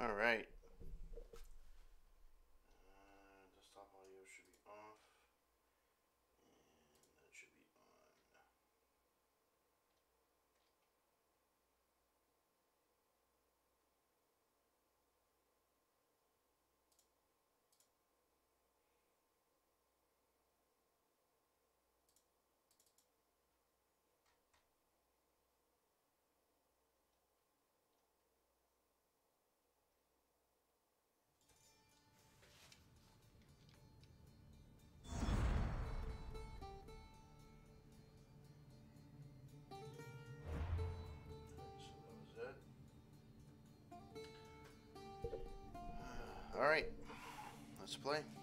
All right. Let's play.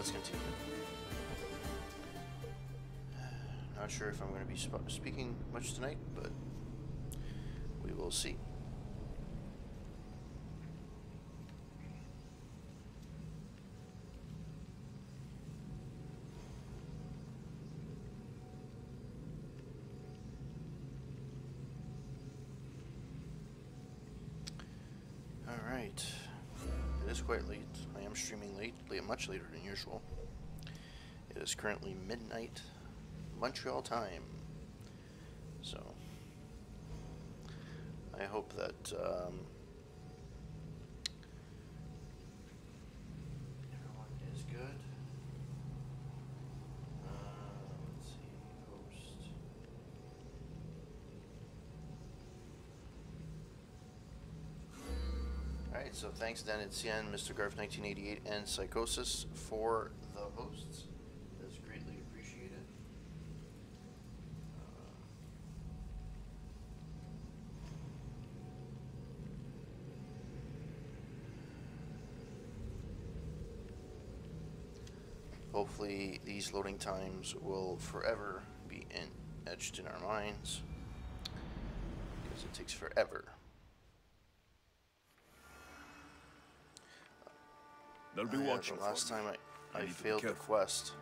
Let's continue. Not sure if I'm going to be sp- speaking much tonight, but we will see. All right. It is quite late. Am streaming late, late, much later than usual. It is currently midnight, Montreal time. So, I hope that um, everyone is good. Uh, let's see, host. Alright, so thanks Dan Etienne, Mr. Garf 1988, and Psychosis for the hosts. That's greatly appreciated. Uh, hopefully, these loading times will forever be in, etched in our minds because it takes forever. They'll be Oh, yeah, watching the last for time I, I I need to be failed the quest.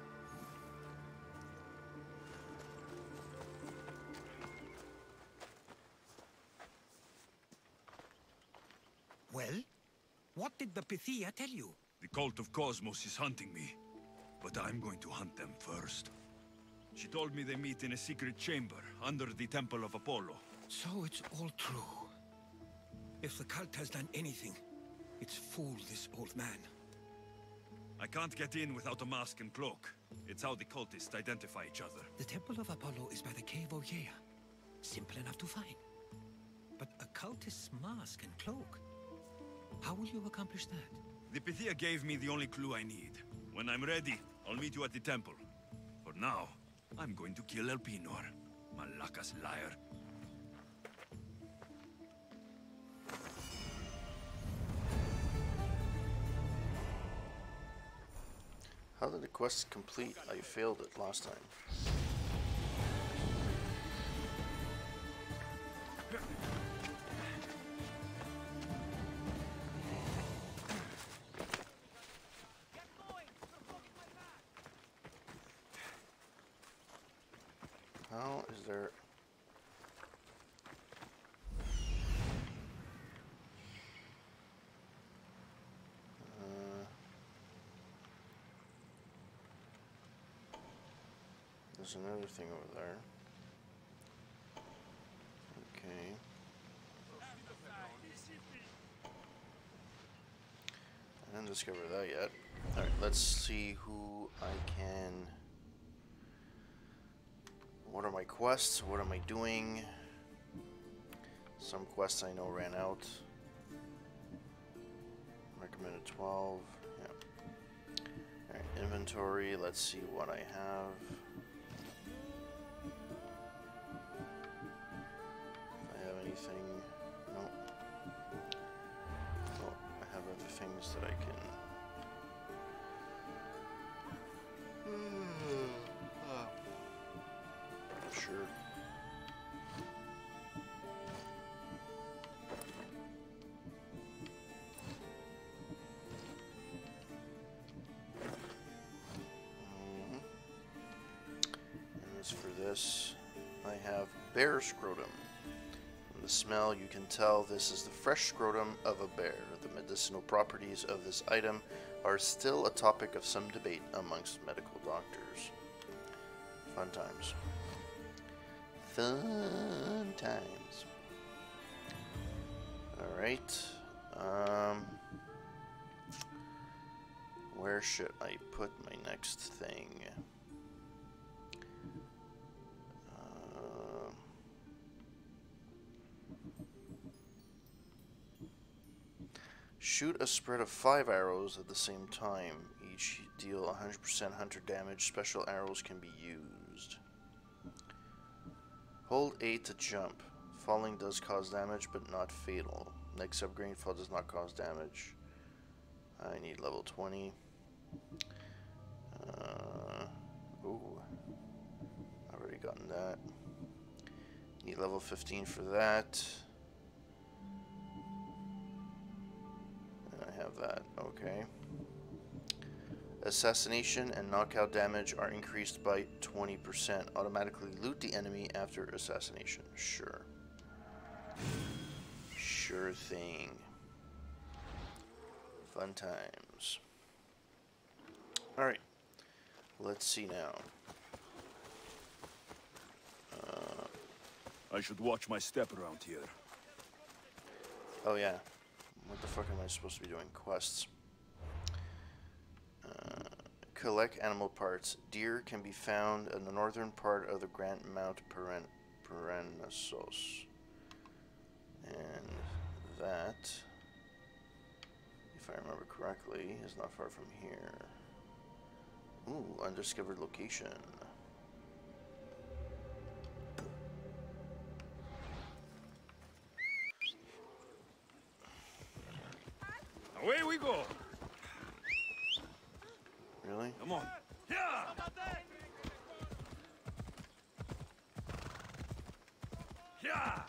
Well? What did the Pythia tell you? The cult of Kosmos is hunting me, but I'm going to hunt them first. She told me they meet in a secret chamber under the Temple of Apollo. So it's all true. If the cult has done anything, it's fooled this old man. I can't get in without a mask and cloak. It's how the cultists identify each other. The Temple of Apollo is by the Cave Ogyea. Simple enough to find. But a cultist's mask and cloak? How will you accomplish that? The Pythia gave me the only clue I need. When I'm ready, I'll meet you at the temple. For now, I'm going to kill Elpenor. Malaka's liar. How did the quest complete? I failed it last time. There's another thing over there. Okay. I didn't discover that yet. Alright, let's see who I can... What are my quests? What am I doing? Some quests I know ran out. Recommended 12. Yeah. Alright, inventory. Let's see what I have. Things that I can. Sure. Mhm. And as for this, I have bear scrotum. From the smell, you can tell this is the fresh scrotum of a bear. Medicinal properties of this item are still a topic of some debate amongst medical doctors. Fun times. Fun times. Alright. Um, where should I put my next thing? A spread of five arrows at the same time. Each deal 100% hunter damage. Special arrows can be used. Hold A to jump. Falling does cause damage, but not fatal. Next upgrade fall does not cause damage. I need level 20. Uh, ooh. I've already gotten that. Need level 15 for that. That. Okay. Assassination and knockout damage are increased by 20%. Automatically loot the enemy after assassination. Sure. Sure thing. Fun times. Alright. Let's see now. Uh, I should watch my step around here. oh yeah. What the fuck am I supposed to be doing? Quests. Uh, collect animal parts. Deer can be found in the northern part of the Grand Mount Peren. And that, if I remember correctly, is not far from here. Ooh, undiscovered location. Away we go! Really? Come on. Yeah! Yeah!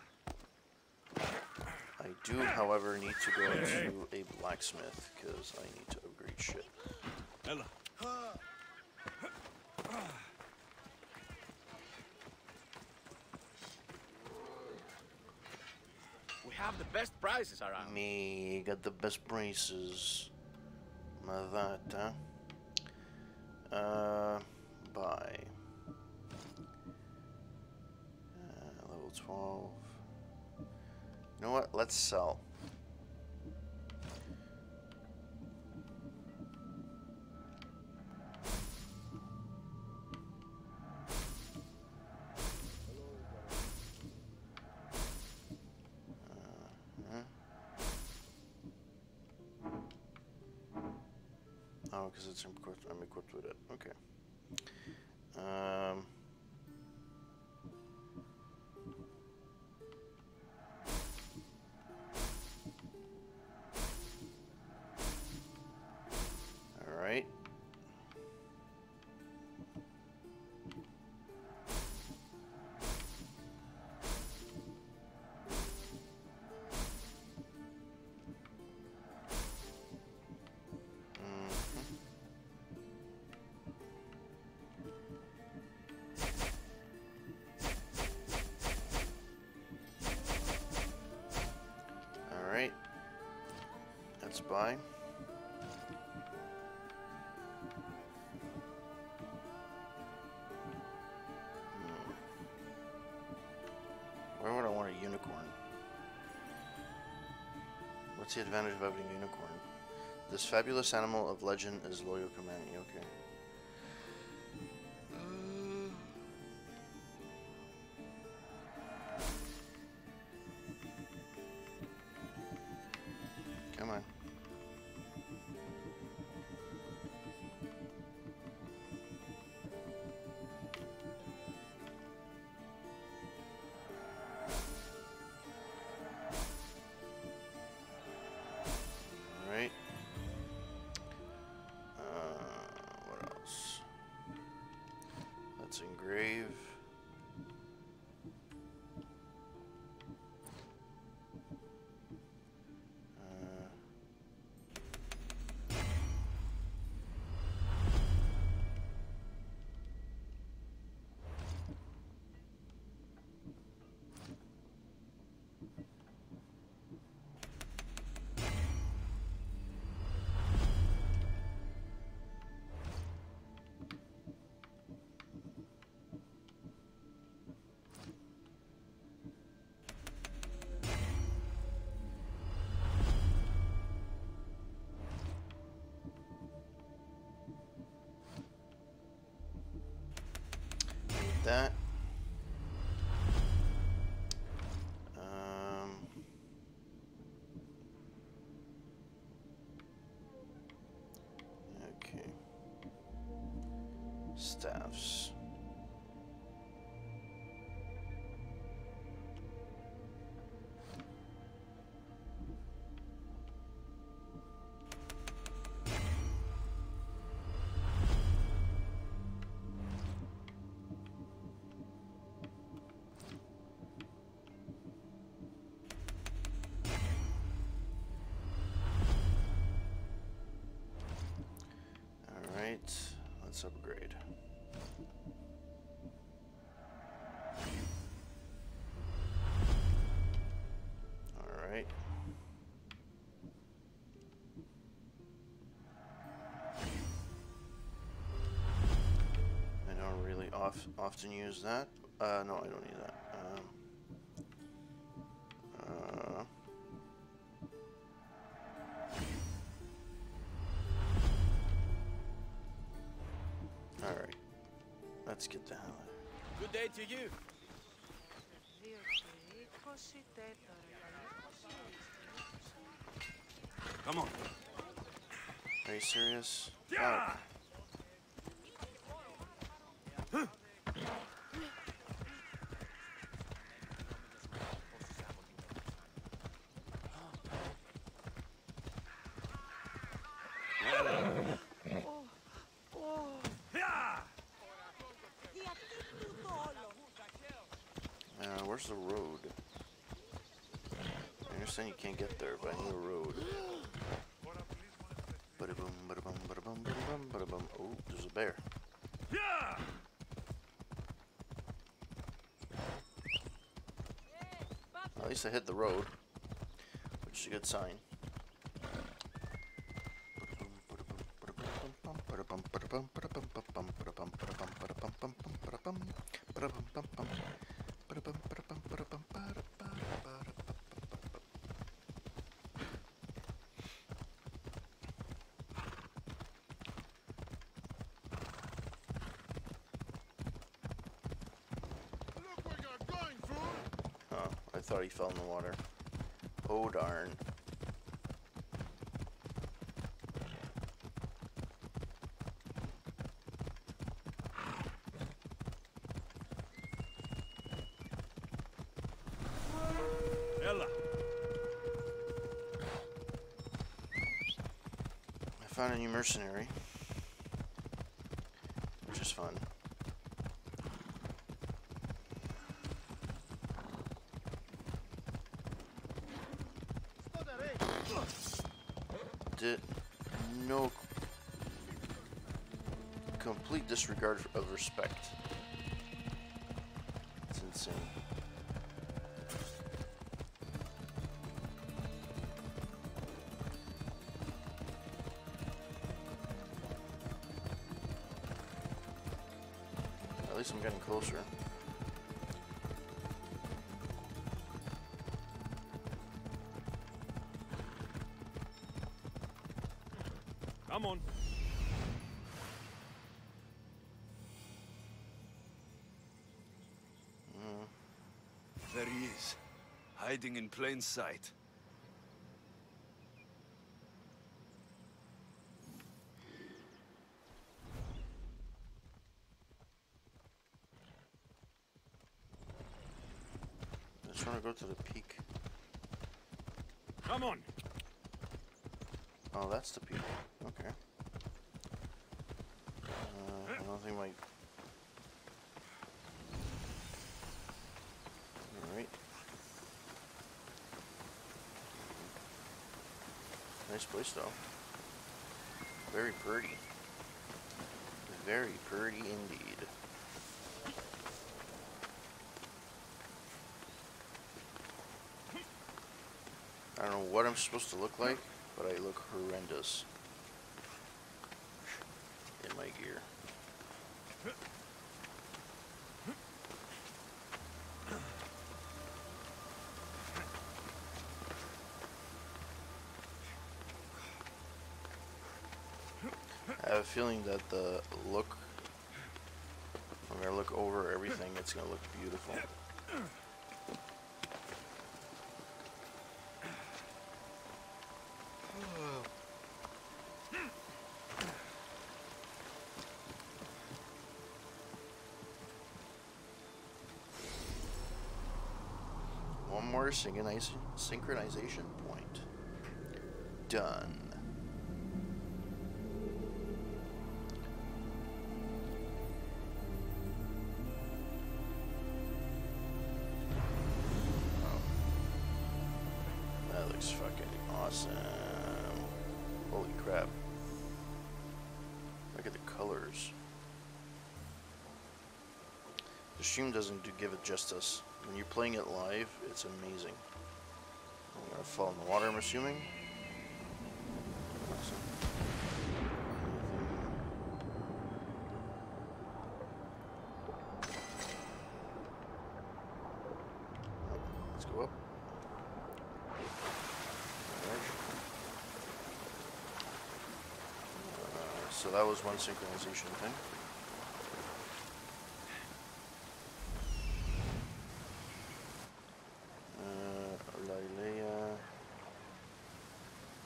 I do, however, need to go to a blacksmith because I need to upgrade shit. Ella. We have the best prices around. Me got the best prices. My that, huh? Uh, because. I'm equipped with it. Okay. Buy. Hmm. Where would I want a unicorn? What's the advantage of having a unicorn? This fabulous animal of legend is loyal companion. Okay. That. Um, okay. Staffs. Off, often use that. Uh, no, I don't need that. Um, uh, Alright. Let's get the hell out Good day to you. Come on. Are you serious? Yeah! Yeah! Uh, where's the road? Understand you can't get there, I need road. Ba-da-boom, ba-da-boom, ba-da-boom, ba-da-boom, ba-da-boom. Oh, there's a bear. Yeah! At least I hit the road, which is a good sign. He fell in the water. Oh darn. Ella. I found a new mercenary. Which is fun. Did no complete disregard of respect. It's insane. At least I'm getting closer. Hiding in plain sight. I just want to go to the peak. Come on. Oh, that's the peak. Okay. Uh, I don't think my. Alright. Nice place, though. Very pretty. Very pretty indeed. I don't know what I'm supposed to look like, but I look horrendous in my gear. Feeling that the look I'm gonna look over everything. It's gonna look beautiful. One more synchroniz- synchronization point. Done. Doesn't do give it justice. When you're playing it live, it's amazing. I'm gonna fall in the water, I'm assuming. Let's go up. Uh, so that was one synchronization thing. Uh, Lylea.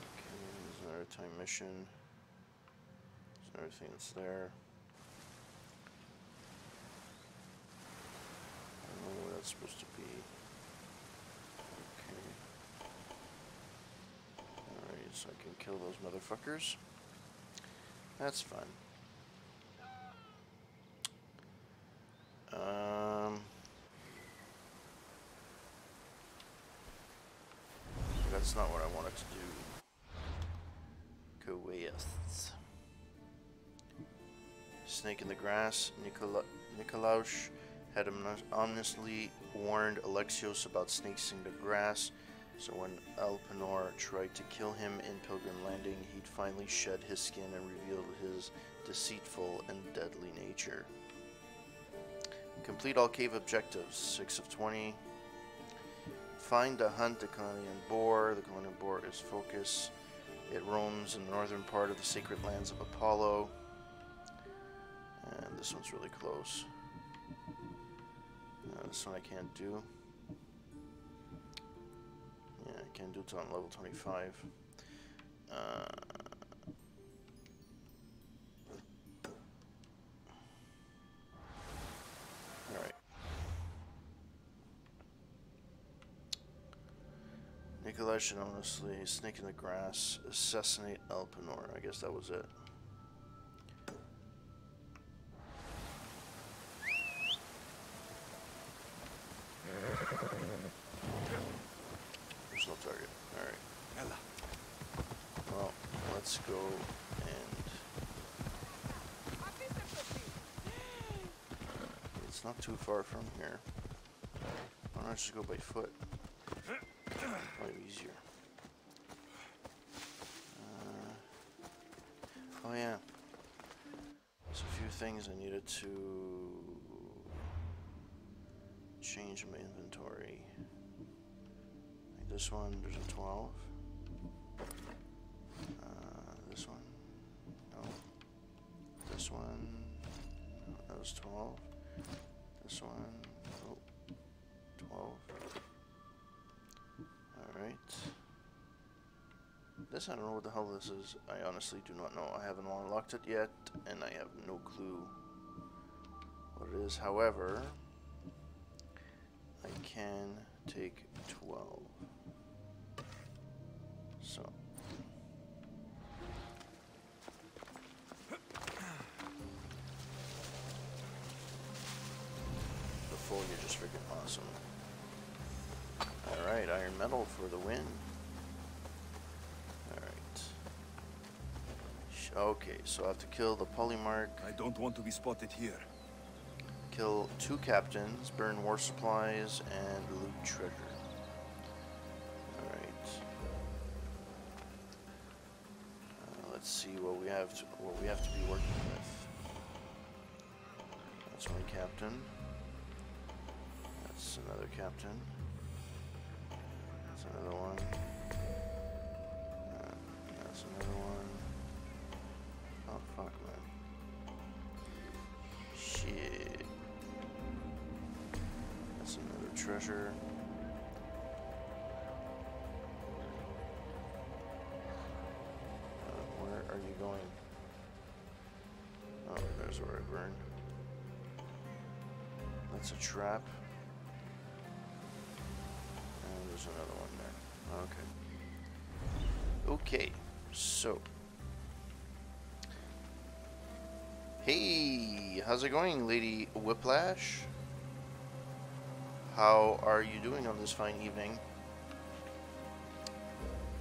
Okay, there's another time mission. There's another thing that's there. I don't know where that's supposed to be. Okay. Alright, so I can kill those motherfuckers. That's fun. Um. That's not what I wanted to do. Snake in the grass. Nicola- had ominously warned Alexios about snakes in the grass, so when Elpenor tried to kill him in Pilgrim Landing, he'd finally shed his skin and revealed his deceitful and deadly nature. Complete all cave objectives. 6 of 20. Find a hunt the Kalydonian boar. The Kalydonian boar is focus. It roams in the northern part of the sacred lands of Apollo. And this one's really close. Uh, this one I can't do. Yeah, I can't do it I'm level 25. Uh, Should honestly snake in the grass, assassinate Elpenor. I guess that was it. There's no target. Alright. Ella. Well, let's go and. It's not too far from here. Why don't I just go by foot? Probably easier. Uh, oh yeah. There's a few things I needed to change my inventory. Like this one, there's a 12. Uh, this one? No. This one? No, that was 12. This one? This, I don't know what the hell this is. I honestly do not know. I haven't unlocked it yet, and I have no clue what it is. However, I can take 12. So. The foliage is freaking awesome. Alright, iron metal for the win. Alright. Sh- Okay, so I have to kill the polemarch, I don't want to be spotted here. kill two captains, burn war supplies, and loot treasure. Alright. Uh, let's see what we have to what we have to be working with. That's one captain. That's another captain. That's another one. Uh, that's another one. Fuck, man. Shit. That's another treasure. Uh, where are you going? Oh, there's where I burned. That's a trap. And there's another one there. Okay. Okay, so how's it going, Lady Whiplash? How are you doing on this fine evening?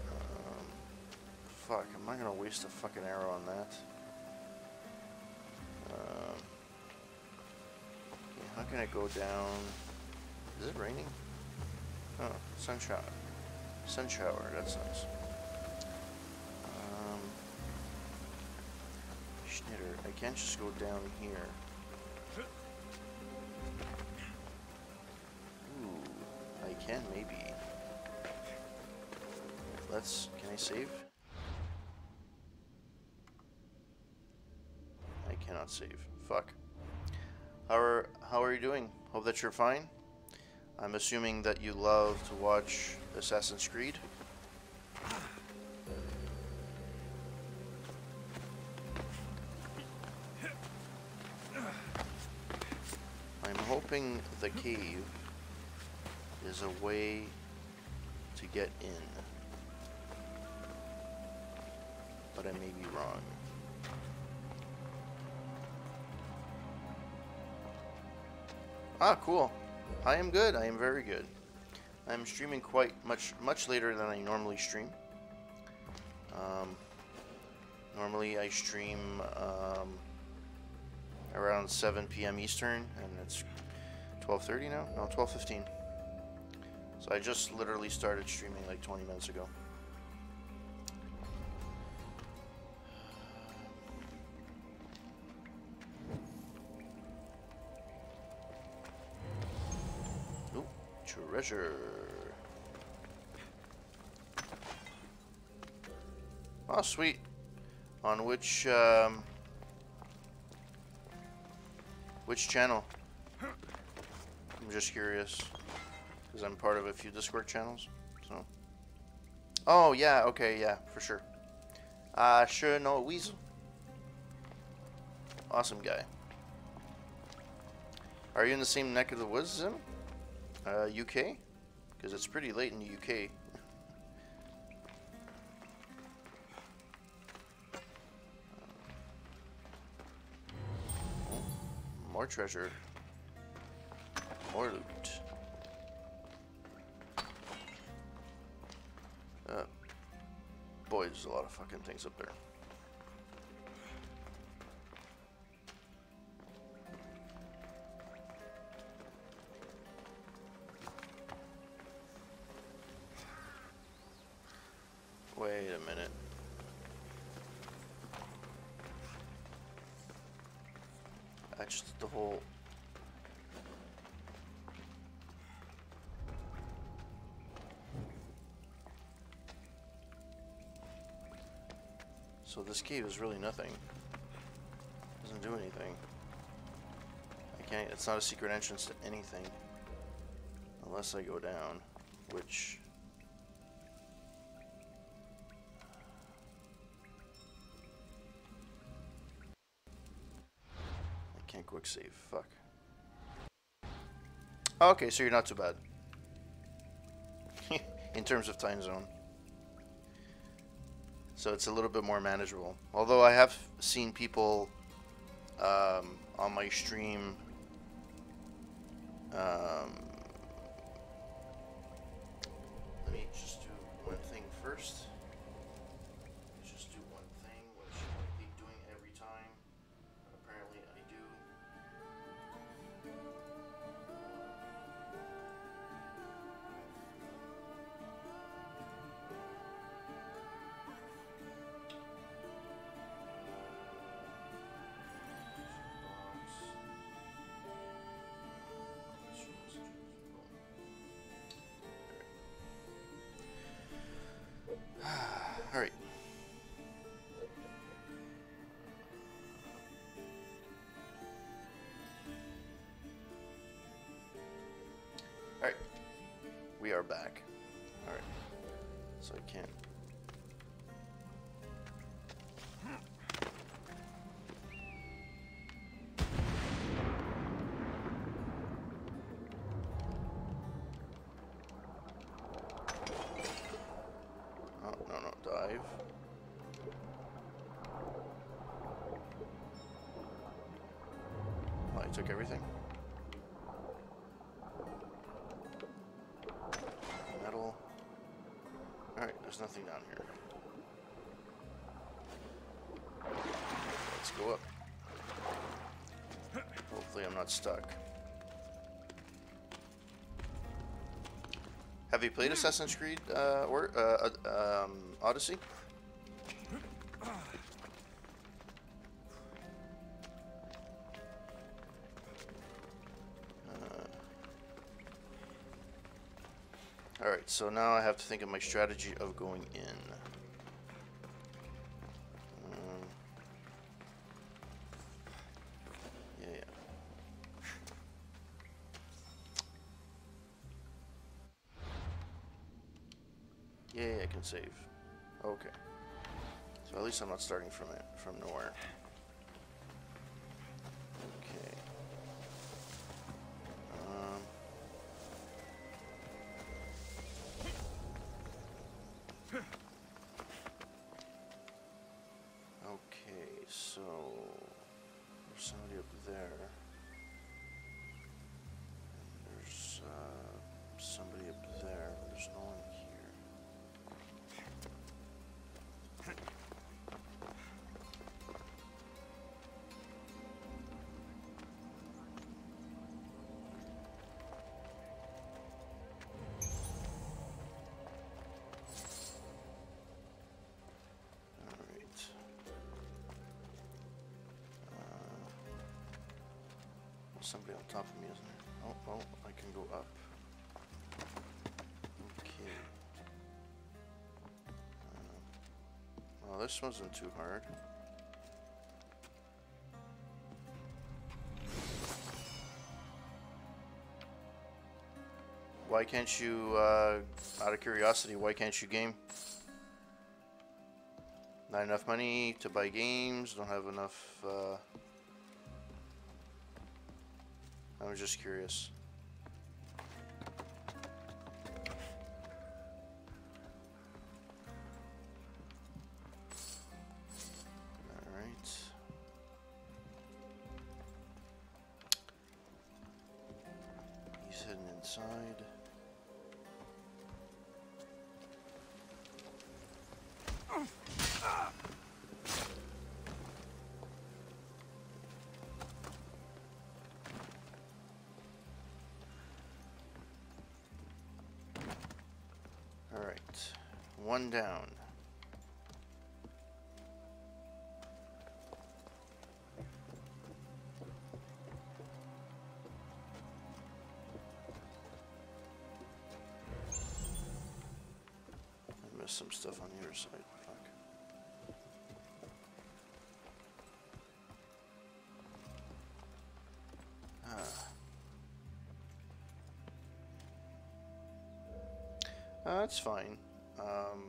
Um, fuck, I'm not gonna waste a fucking arrow on that. Um, how can I go down? Is it raining? Oh, sun shower. Sun shower, that's nice. Can't just go down here. Ooh, I can maybe. Let's, can I save? I cannot save. Fuck. How are, how are you doing? Hope that you're fine. I'm assuming that you love to watch Assassin's Creed. Cave is a way to get in. But I may be wrong. Ah, cool. I am good. I am very good. I'm streaming quite much much later than I normally stream. Um, normally I stream um, around 7 p.m. Eastern, and it's 12:30 now. No, 12:15. So I just literally started streaming like 20 minutes ago. Ooh, treasure. Oh, sweet. On which, um, which channel? Just curious. Because I'm part of a few Discord channels, so. Oh, yeah, okay, yeah, for sure. Uh, sure, no, Weasel. Awesome guy. Are you in the same neck of the woods as him? Uh, UK? Because it's pretty late in the UK. More treasure. More loot. Uh, boy, there's a lot of fucking things up there. Wait a minute. Did the whole. This cave is really nothing. It Doesn't do anything. I can't. It's not a secret entrance to anything. Unless I go down, which. I can't quick save. Fuck. Okay, so you're not too bad. In terms of time zone. So it's a little bit more manageable. Although I have seen people um, on my stream um, let me just do one thing first. Back. Alright. So I can't. Oh. Oh, I took everything? Nothing down here. Let's go up. Hopefully I'm not stuck. Have you played Assassin's Creed uh, or uh, uh, um, Odyssey? So now I have to think of my strategy of going in. Mm. Yeah. Yeah, I can save. Okay. So at least I'm not starting from it from nowhere. Somebody on top of me, isn't there? Oh, oh, I can go up. Okay. Uh, well, this wasn't too hard. Why can't you, uh, out of curiosity, why can't you game? Not enough money to buy games, don't have enough, uh... was just curious. One down. I missed some stuff on the other side. Ah. Uh, that's fine. Um,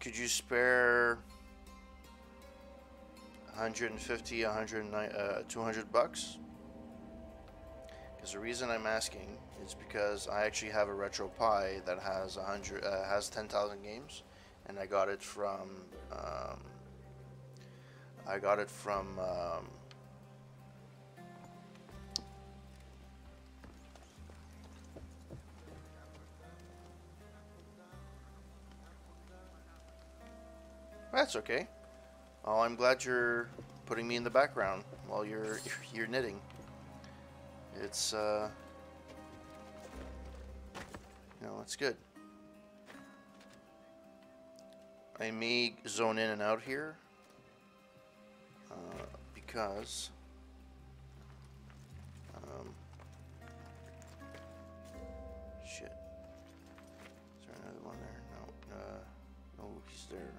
could you spare 150, 109, uh, 200 bucks? Because the reason I'm asking is because I actually have a RetroPie that has 100, uh, has 10,000 games, and I got it from, um, I got it from, um, That's okay. Oh, I'm glad you're putting me in the background while you're you're knitting. It's uh, you know, it's good. I may zone in and out here uh, because um, shit. Is there another one there? No. Uh, no, he's there.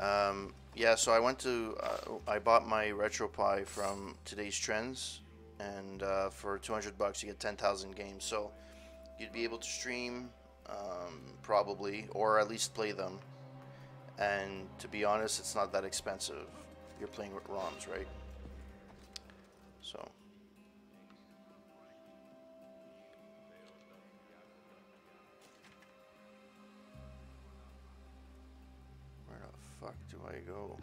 Um, yeah, so I went to, uh, I bought my RetroPie from Today's Trends, and uh, for 200 bucks you get 10,000 games. So you'd be able to stream, um, probably, or at least play them. And to be honest, it's not that expensive. You're playing with ROMs, right? So. Fuck do I go?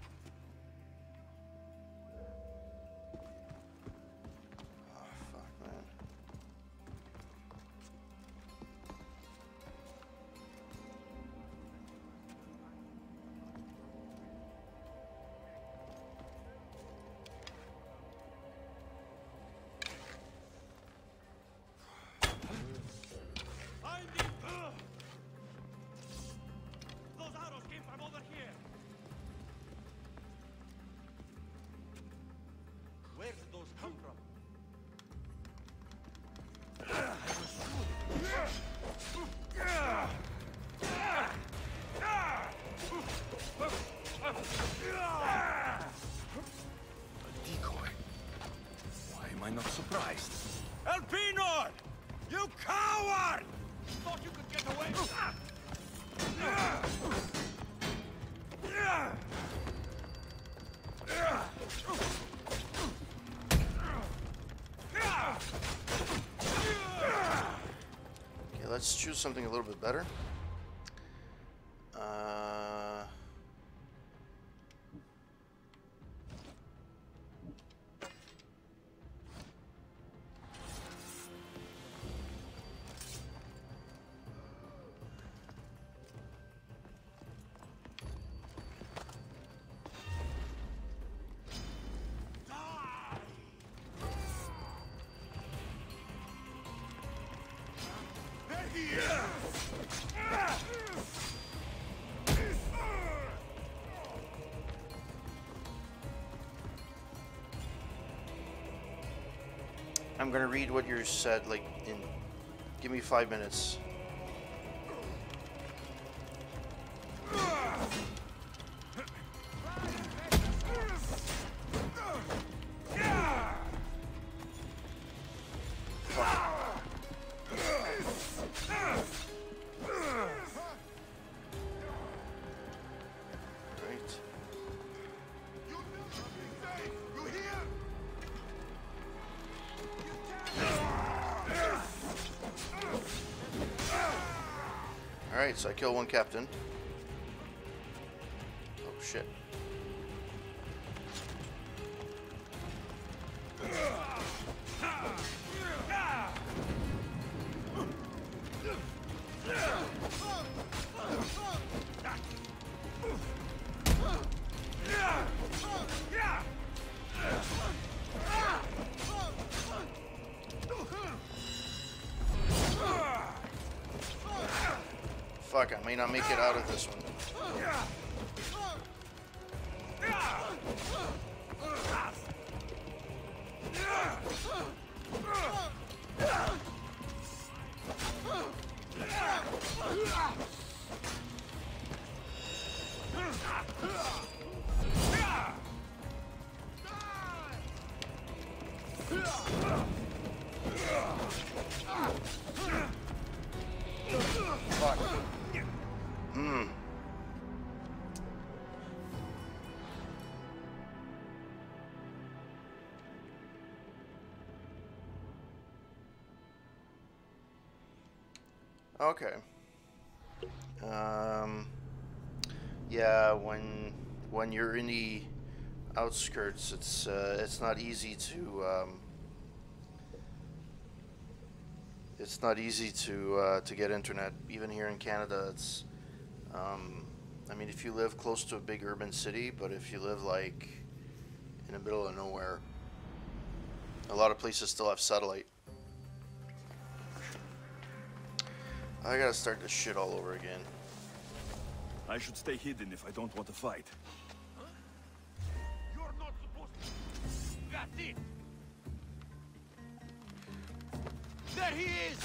You coward! Thought you could get away? Okay, let's choose something a little bit better. I'm gonna read what you said, like, in. Give me five minutes. So I kill one captain. May not make it out of this one. Fuck. Okay. Um. Yeah, when when you're in the outskirts, it's uh, it's not easy to um, it's not easy to uh, to get internet. Even here in Canada, it's um, I mean, if you live close to a big urban city, but if you live like in the middle of nowhere, a lot of places still have satellite. I gotta start this shit all over again. I should stay hidden if I don't want to fight. You're not supposed to. That's it. There he is!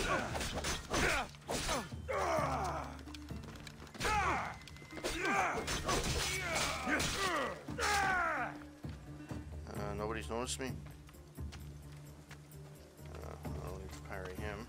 Uh, nobody's noticed me. Uh, I don't need to parry him.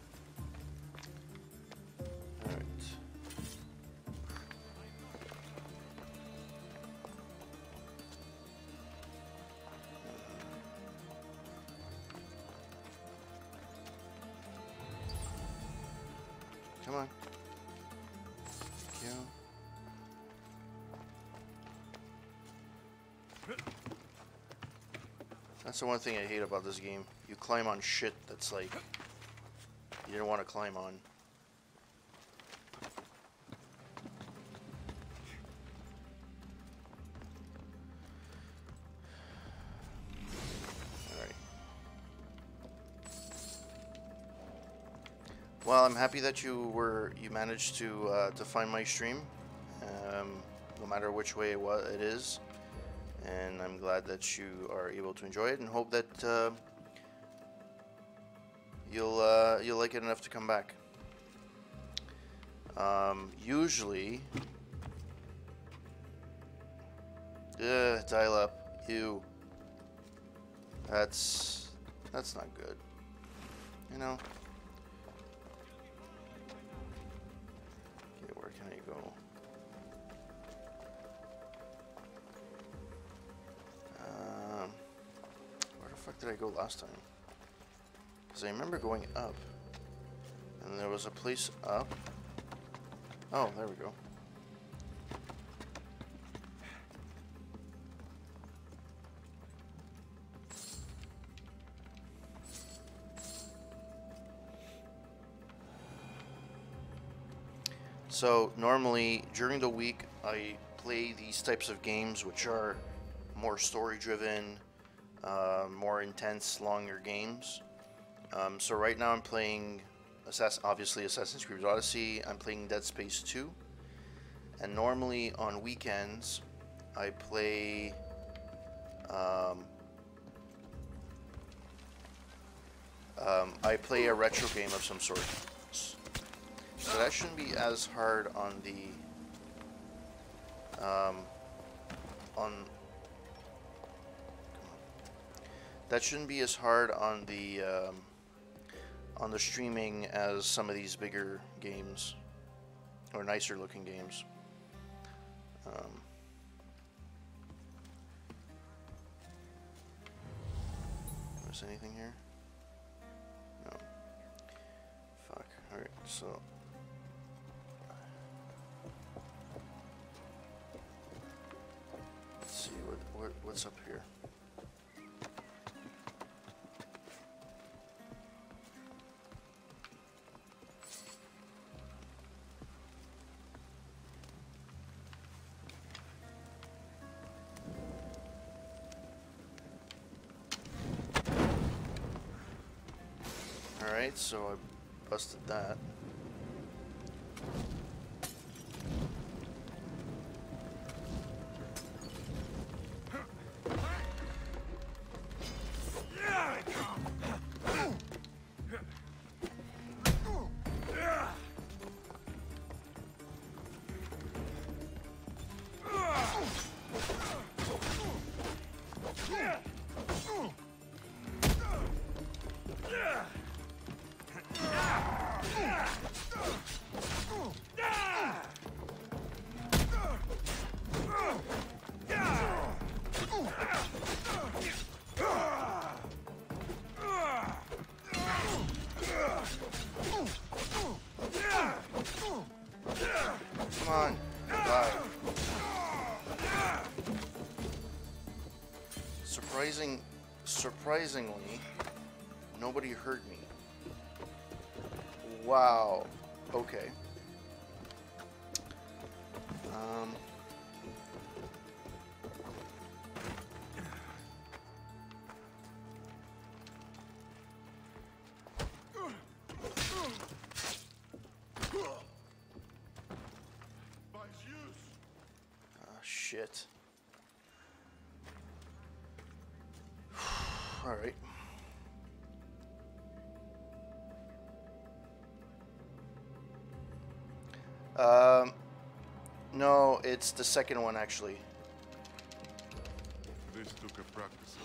That's the one thing I hate about this game. You climb on shit that's like you didn't want to climb on. Well, I'm happy that you were you managed to uh, to find my stream, um, no matter which way it, wa- it is and I'm glad that you are able to enjoy it and hope that uh, you'll uh, you'll like it enough to come back. Um, usually, uh, dial up. You. That's that's not good. You know. Okay, where can I go? Did I go last time? Because I remember going up. And there was a place up. Oh, there we go. So normally during the week I play these types of games which are more story driven, uh, more intense, longer games. Um, so right now I'm playing Assass- obviously Assassin's Creed Odyssey. I'm playing Dead Space 2. And normally on weekends I play um, um, I play a retro game of some sort. So that shouldn't be as hard on the um, on that shouldn't be as hard on the um, on the streaming as some of these bigger games or nicer looking games. Um, anything here? No. Fuck. All right. So. Let's see what, what what's up here. Alright, so I busted that. Surprisingly, nobody heard me. Wow. It's the second one actually. This took a practice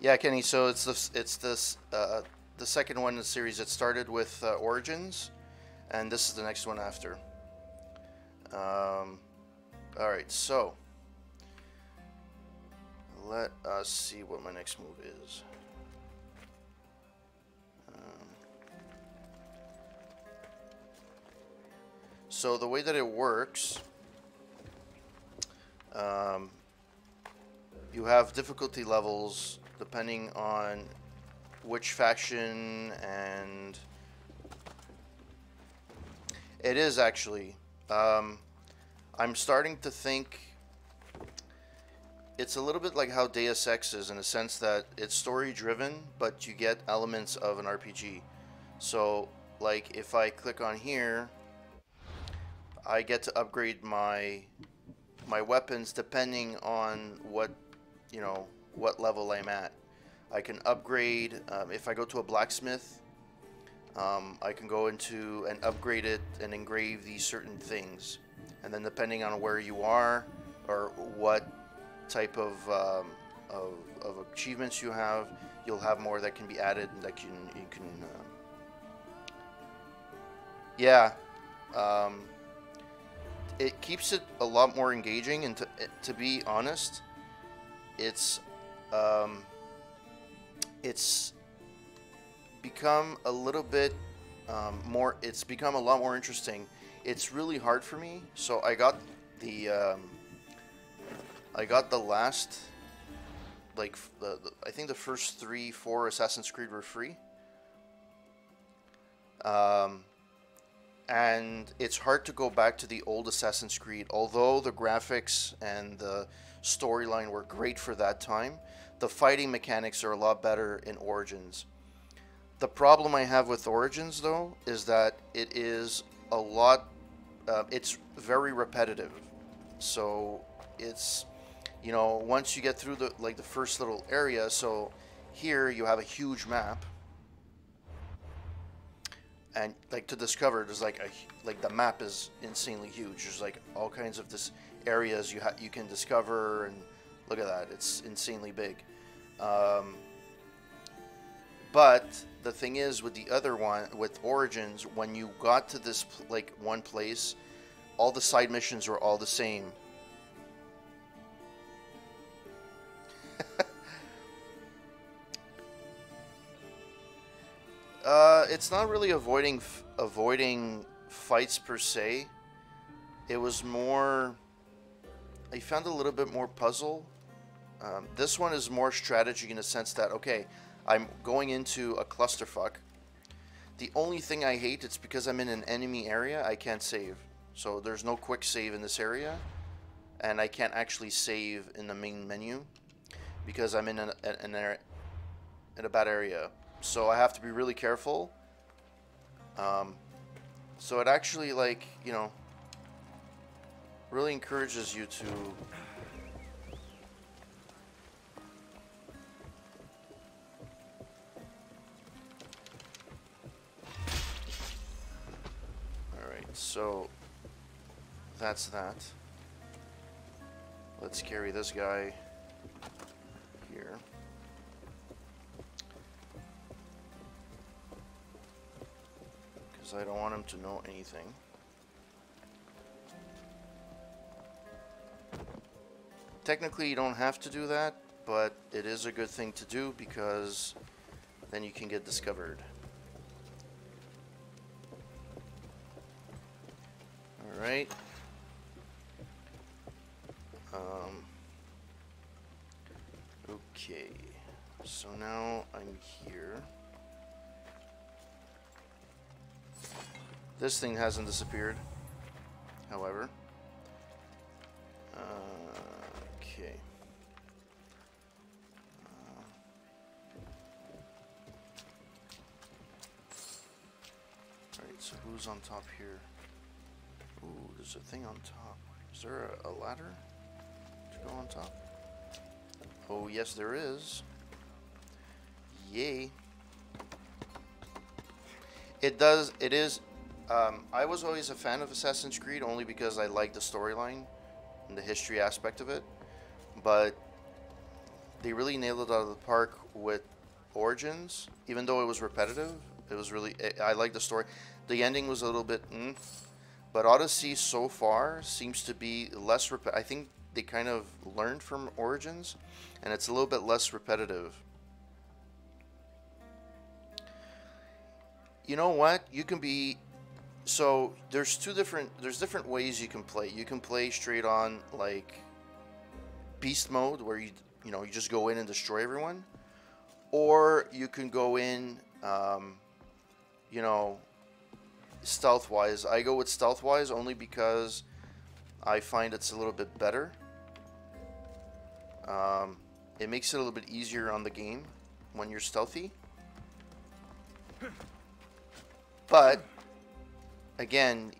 Yeah, Kenny. So it's this. It's this. Uh, the second one in the series. It started with uh, Origins, and this is the next one after. Um, all right. So let us see what my next move is. So the way that it works. Um, you have difficulty levels depending on which faction and it is actually um, I'm starting to think it's a little bit like how Deus Ex is in a sense that it's story driven but you get elements of an RPG so like if I click on here I get to upgrade my my weapons depending on what you know what level I'm at. I can upgrade um, if I go to a blacksmith. Um, I can go into and upgrade it and engrave these certain things, and then depending on where you are or what type of um, of, of, achievements you have, you'll have more that can be added and that can you can. Uh, yeah. Um, it keeps it a lot more engaging. And to, to be honest, it's um, it's become a little bit um, more. It's become a lot more interesting. It's really hard for me, so I got the um, I got the last like the, the, I think the first three, four Assassin's Creed were free. Um, and it's hard to go back to the old Assassin's Creed. Although the graphics and the storyline were great for that time, the fighting mechanics are a lot better in Origins. The problem I have with Origins, though, is that it is a lot. Uh, it's very repetitive. So it's, you know, once you get through the like the first little area. So here you have a huge map and like to discover there's like a like the map is insanely huge. There's like all kinds of this areas you ha- you can discover and look at that. It's insanely big. Um, but the thing is with the other one with origins when you got to this like one place all the side missions were all the same Uh, it's not really avoiding avoiding fights per se. It was more. I found a little bit more puzzle. Um, this one is more strategy in the sense that okay, I'm going into a clusterfuck. The only thing I hate it's because I'm in an enemy area. I can't save, so there's no quick save in this area, and I can't actually save in the main menu because I'm in an, an, an in a bad area so I have to be really careful. Um, so it actually, like, you know, really encourages you to Alright, so that's that. Let's carry this guy here. I don't want him to know anything. Technically, you don't have to do that, but it is a good thing to do because then you can get discovered. Alright. Um, okay. So now I'm here. This thing hasn't disappeared, however. Uh, okay. Alright, so who's on top here? Ooh, there's a thing on top. Is there a, a ladder to go on top? Oh, yes, there is. Yay. It does. It is. Um, I was always a fan of Assassin's Creed only because I liked the storyline and the history aspect of it, but they really nailed it out of the park with Origins. Even though it was repetitive, it was really. I I like the story. The ending was a little bit, mm, but Odyssey so far seems to be less. Rep- I think they kind of learned from Origins, and it's a little bit less repetitive. You know what? You can be so there's two different there's different ways you can play. You can play straight on like beast mode where you you know you just go in and destroy everyone, or you can go in um, you know stealth wise. I go with stealth wise only because I find it's a little bit better. Um, it makes it a little bit easier on the game when you're stealthy. But again,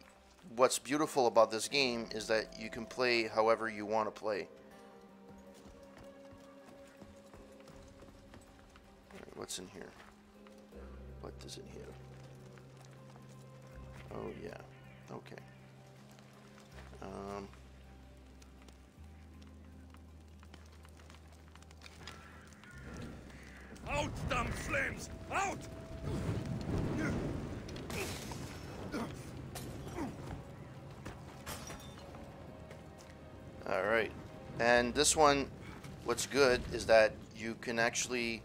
what's beautiful about this game is that you can play however you want to play. What's in here? What is in here? Oh yeah. Okay. Um Out, damn flames! Out! All right. And this one, what's good is that you can actually,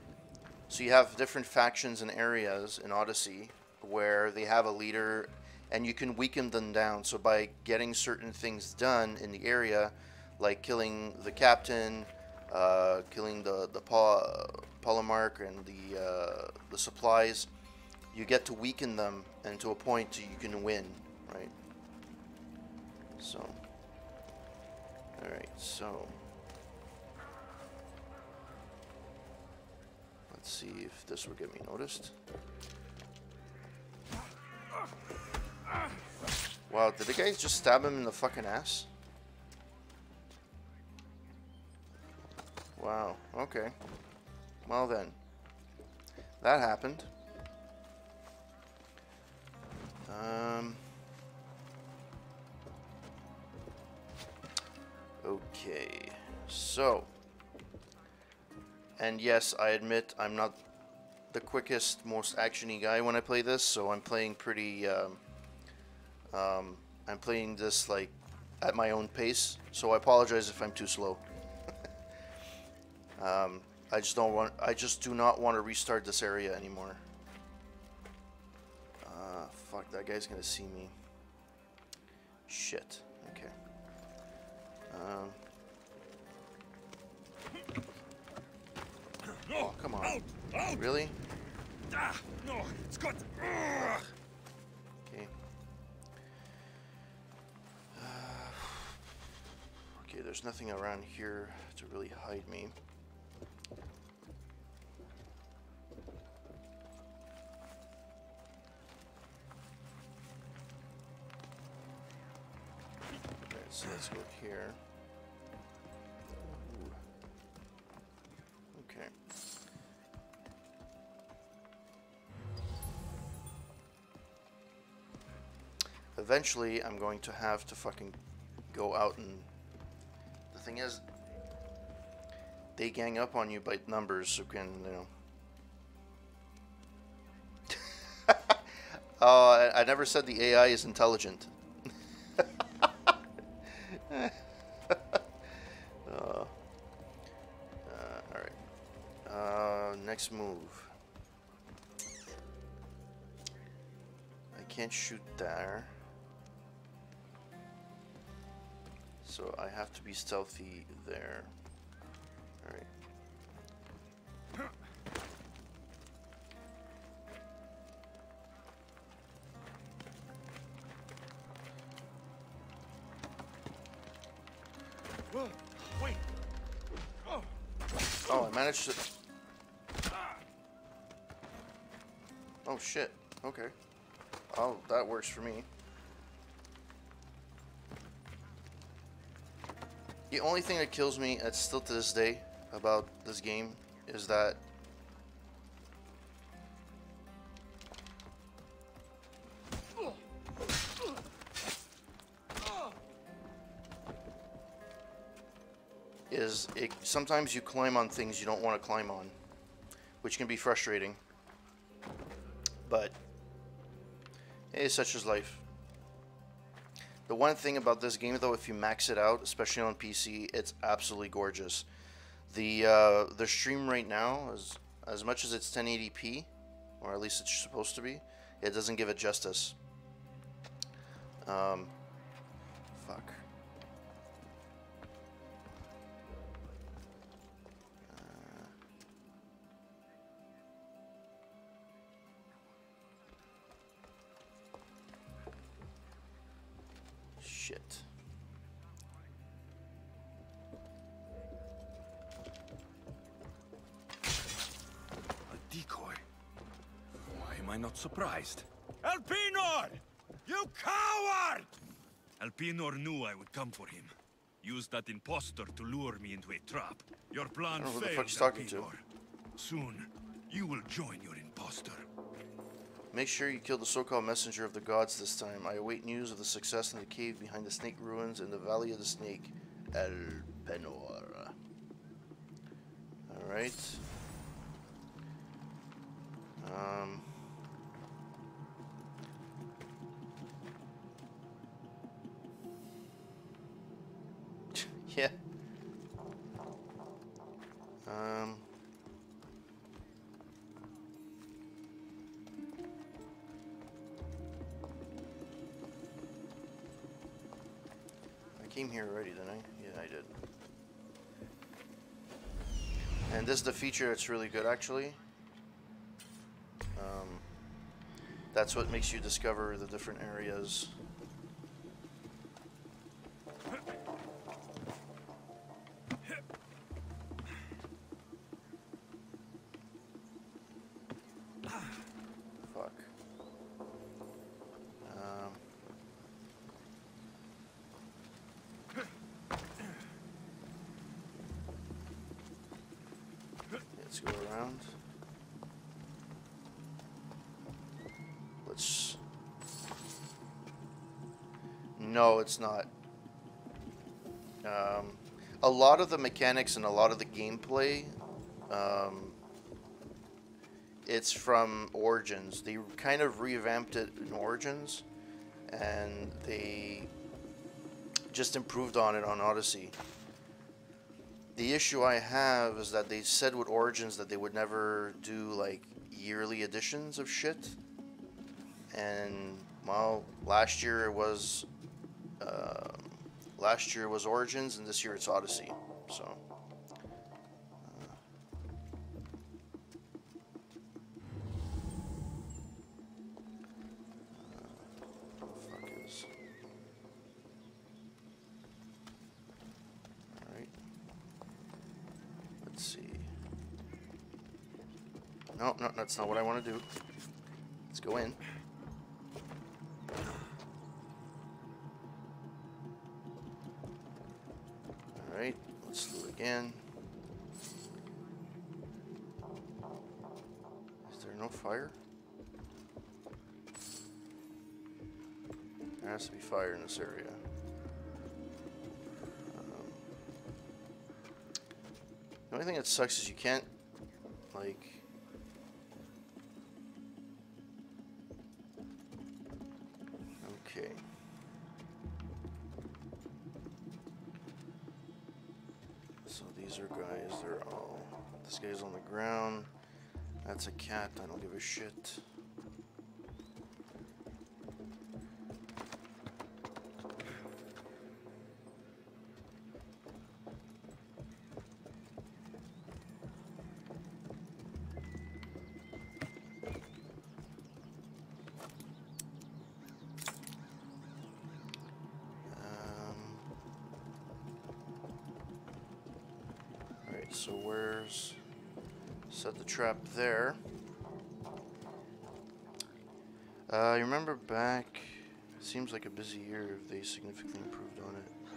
so you have different factions and areas in Odyssey where they have a leader and you can weaken them down. So by getting certain things done in the area, like killing the captain, uh, killing the, the Paul, polemarch and the, uh, the supplies, you get to weaken them and to a point you can win, right? So. Alright, so. Let's see if this will get me noticed. Wow, did the guy just stab him in the fucking ass? Wow, okay. Well then. That happened. Um... Okay, so, and yes, I admit I'm not the quickest, most actiony guy when I play this, so I'm playing pretty, um, um, I'm playing this like at my own pace, so I apologize if I'm too slow. um, I just don't want, I just do not want to restart this area anymore. Uh, fuck, that guy's gonna see me. Shit. No! oh, come on. Really? Ah, no! Okay. Uh, okay, there's nothing around here to really hide me. So let's go here. Eventually, I'm going to have to fucking go out and. The thing is, they gang up on you by numbers, so can you know. Oh, I, I never said the AI is intelligent. Uh, uh, all right. Uh, next move. I can't shoot there. So I have to be stealthy there. Alright. Oh, I managed to. Oh shit. Okay. Oh, that works for me. The only thing that kills me, and still to this day, about this game is that is it sometimes you climb on things you don't want to climb on which can be frustrating. But it's such as life. The one thing about this game, though, if you max it out, especially on PC, it's absolutely gorgeous. The uh, the stream right now is as much as it's 1080p, or at least it's supposed to be, it doesn't give it justice. Um, surprised? Elpenor! You coward! Elpenor knew I would come for him. Used that impostor to lure me into a trap. Your plan I don't know who the failed, fuck he's talking to. Elpenor. Soon, you will join your impostor. Make sure you kill the so-called messenger of the gods this time. I await news of the success in the cave behind the snake ruins in the Valley of the Snake, El Penor. Alright. Um... yeah. Um... I came here already, didn't I? Yeah, I did. And this is the feature that's really good, actually. Um, that's what makes you discover the different areas. It's not. Um, a lot of the mechanics and a lot of the gameplay, um, it's from Origins. They kind of revamped it in Origins, and they just improved on it on Odyssey. The issue I have is that they said with Origins that they would never do like yearly editions of shit. And well, last year it was last year was Origins, and this year it's Odyssey. So. No, no, that's not what I want to do. Let's go in. The only thing that sucks is you can't, like. Okay. So these are guys, they're all. This guy's on the ground. That's a cat, I don't give a shit. Trap there. Uh, you remember back. Seems like a busy year if they significantly improved on it.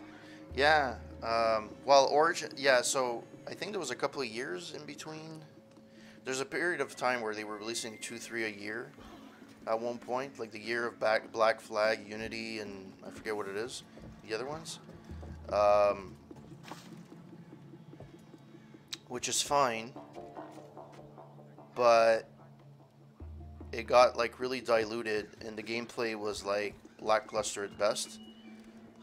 Yeah, um, well, Origin. Yeah, so I think there was a couple of years in between. There's a period of time where they were releasing two, three a year at one point, like the year of back, Black Flag, Unity, and I forget what it is, the other ones. Um, which is fine, but it got like really diluted and the gameplay was like lackluster at best.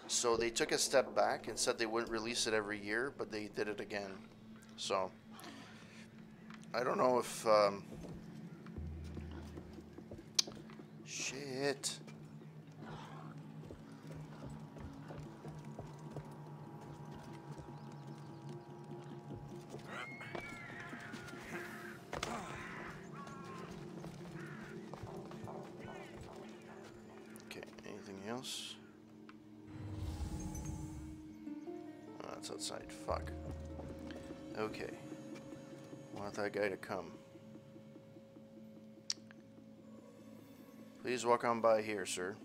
So they took a step back and said they wouldn't release it every year, but they did it again. So I don't know if um, shit. That guy to come. Please walk on by here, sir.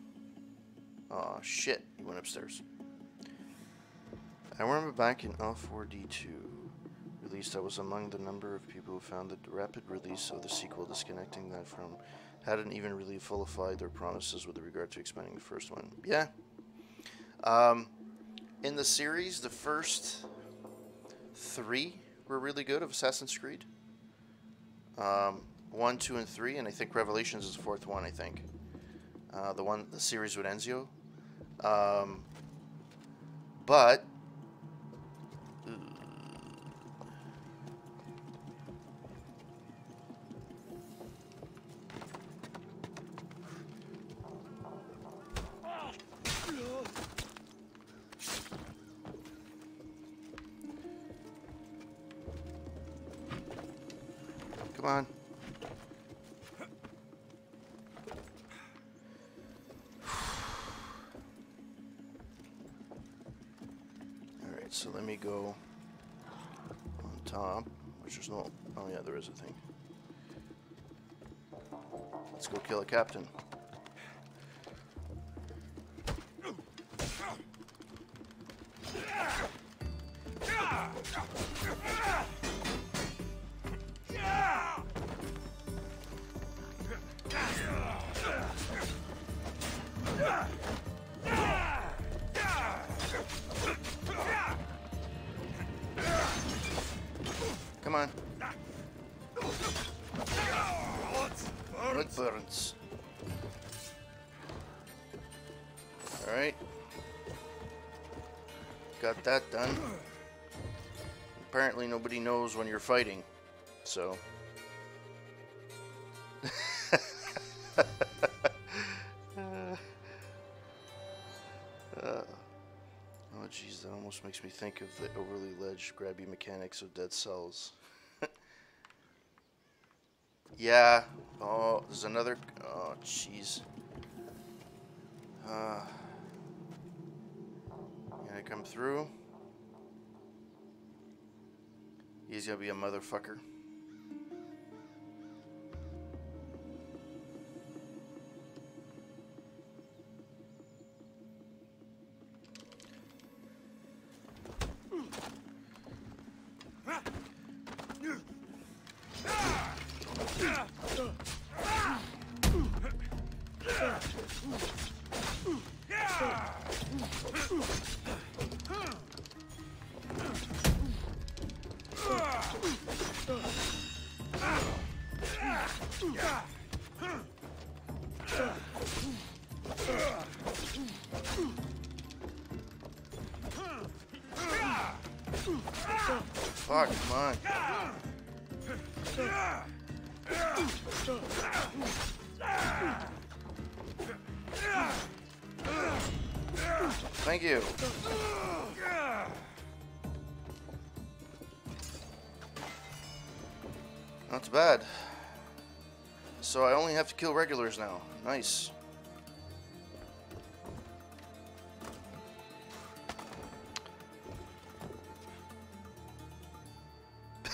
Aw, shit. He went upstairs. I remember back in L4D2 released, I was among the number of people who found the rapid release of the sequel, disconnecting that from, hadn't even really fulfied their promises with regard to expanding the first one. Yeah. Um, in the series, the first three were really good of Assassin's Creed. Um, one, two, and three, and I think Revelations is the fourth one. I think uh, the one, the series with Ezio. Um, but is thing. Let's go kill a captain. Nobody knows when you're fighting, so... Uh, oh jeez, that almost makes me think of the overly ledge grabby mechanics of Dead Cells. yeah. Oh, there's another. Oh jeez. Uh, can I come through? He's gonna be a motherfucker. Bad. So I only have to kill regulars now. Nice.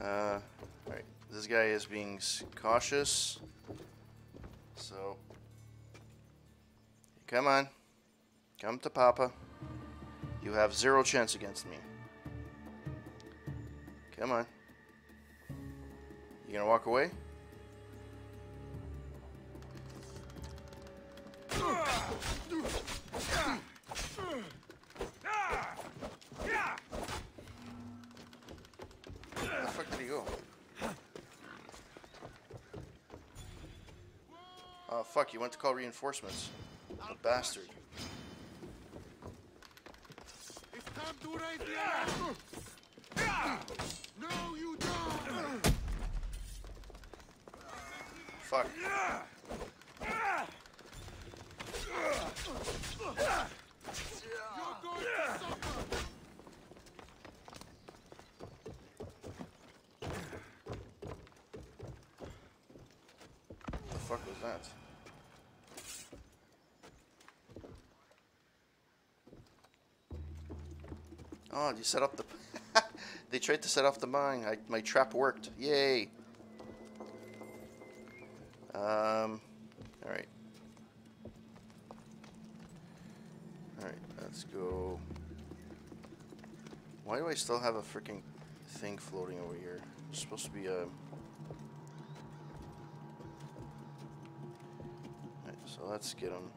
uh, alright. This guy is being cautious. So. Come on. Come to Papa. You have zero chance against me. Come on. You gonna walk away? Oh, fuck, you went to call reinforcements. The bastard. It's time to the no, you don't. Fuck. You're going to suffer. The fuck was that? Oh, you set up the... they tried to set off the mine. I, my trap worked. Yay. Um, alright. Alright, let's go. Why do I still have a freaking thing floating over here? It's supposed to be a... Alright, so let's get him.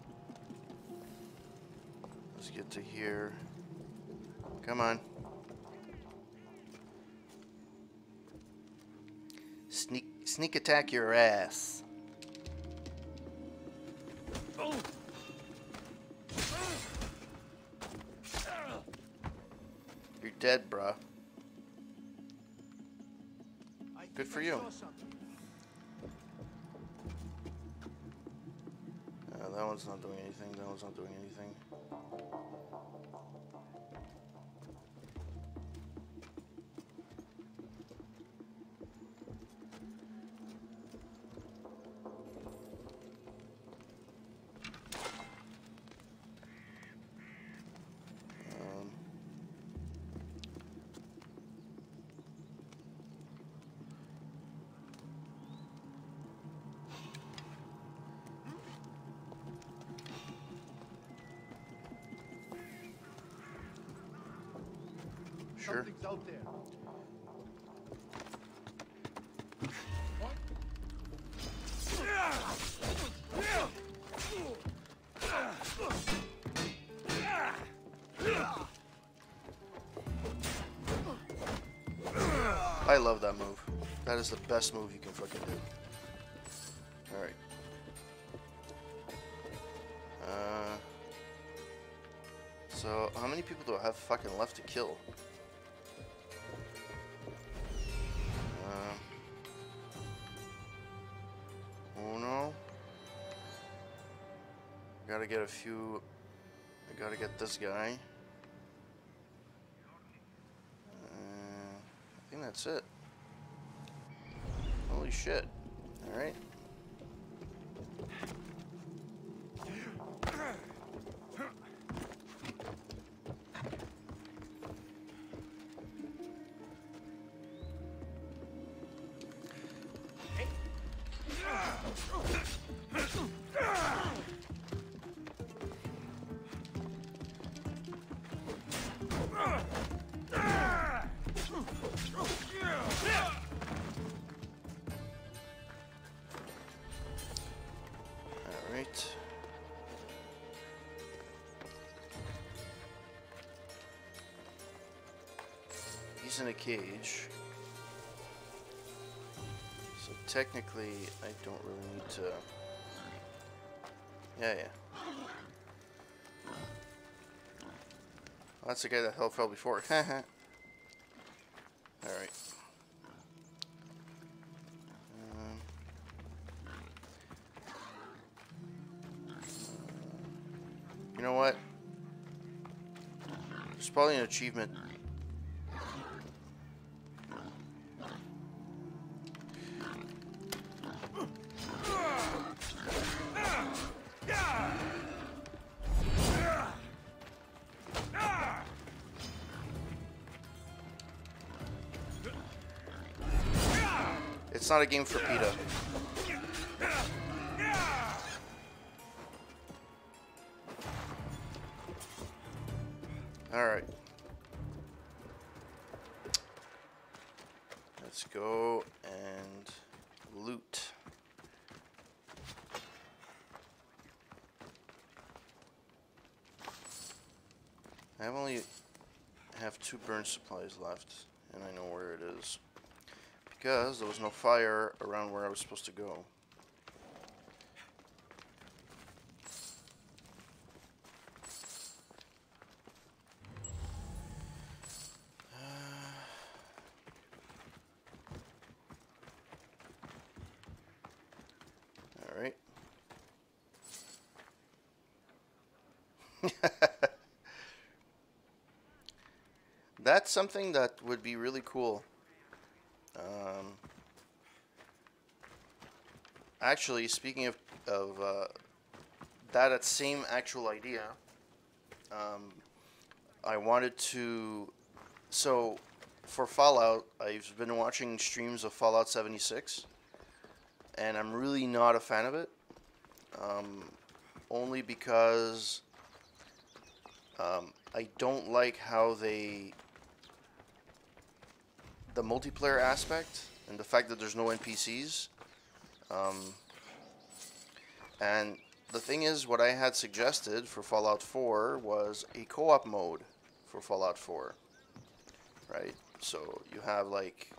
Let's get to here. Come on. Sneak attack your ass. You're dead, bruh. Good for you. Uh, that one's not doing anything. That one's not doing anything. Sure. Out there. I love that move. That is the best move you can fucking do. Alright. Uh, so, how many people do I have fucking left to kill? Get a few. I gotta get this guy. Uh, I think that's it. Holy shit. Alright. In a cage. So technically, I don't really need to... Yeah, yeah. Oh, that's the guy that hell fell before. Alright. Um, You know what? There's probably an achievement. It's not a game for PETA. Alright. Let's go and loot. I only have two burn supplies left, and I know where it is because there was no fire around where I was supposed to go. Uh, all right. That's something that would be really cool. Actually, speaking of of uh, that, same actual idea, um, I wanted to. So, for Fallout, I've been watching streams of Fallout 76, and I'm really not a fan of it. Um, only because um, I don't like how they the multiplayer aspect and the fact that there's no NPCs. Um, and the thing is, what I had suggested for Fallout 4 was a co-op mode for Fallout 4. Right? So you have like...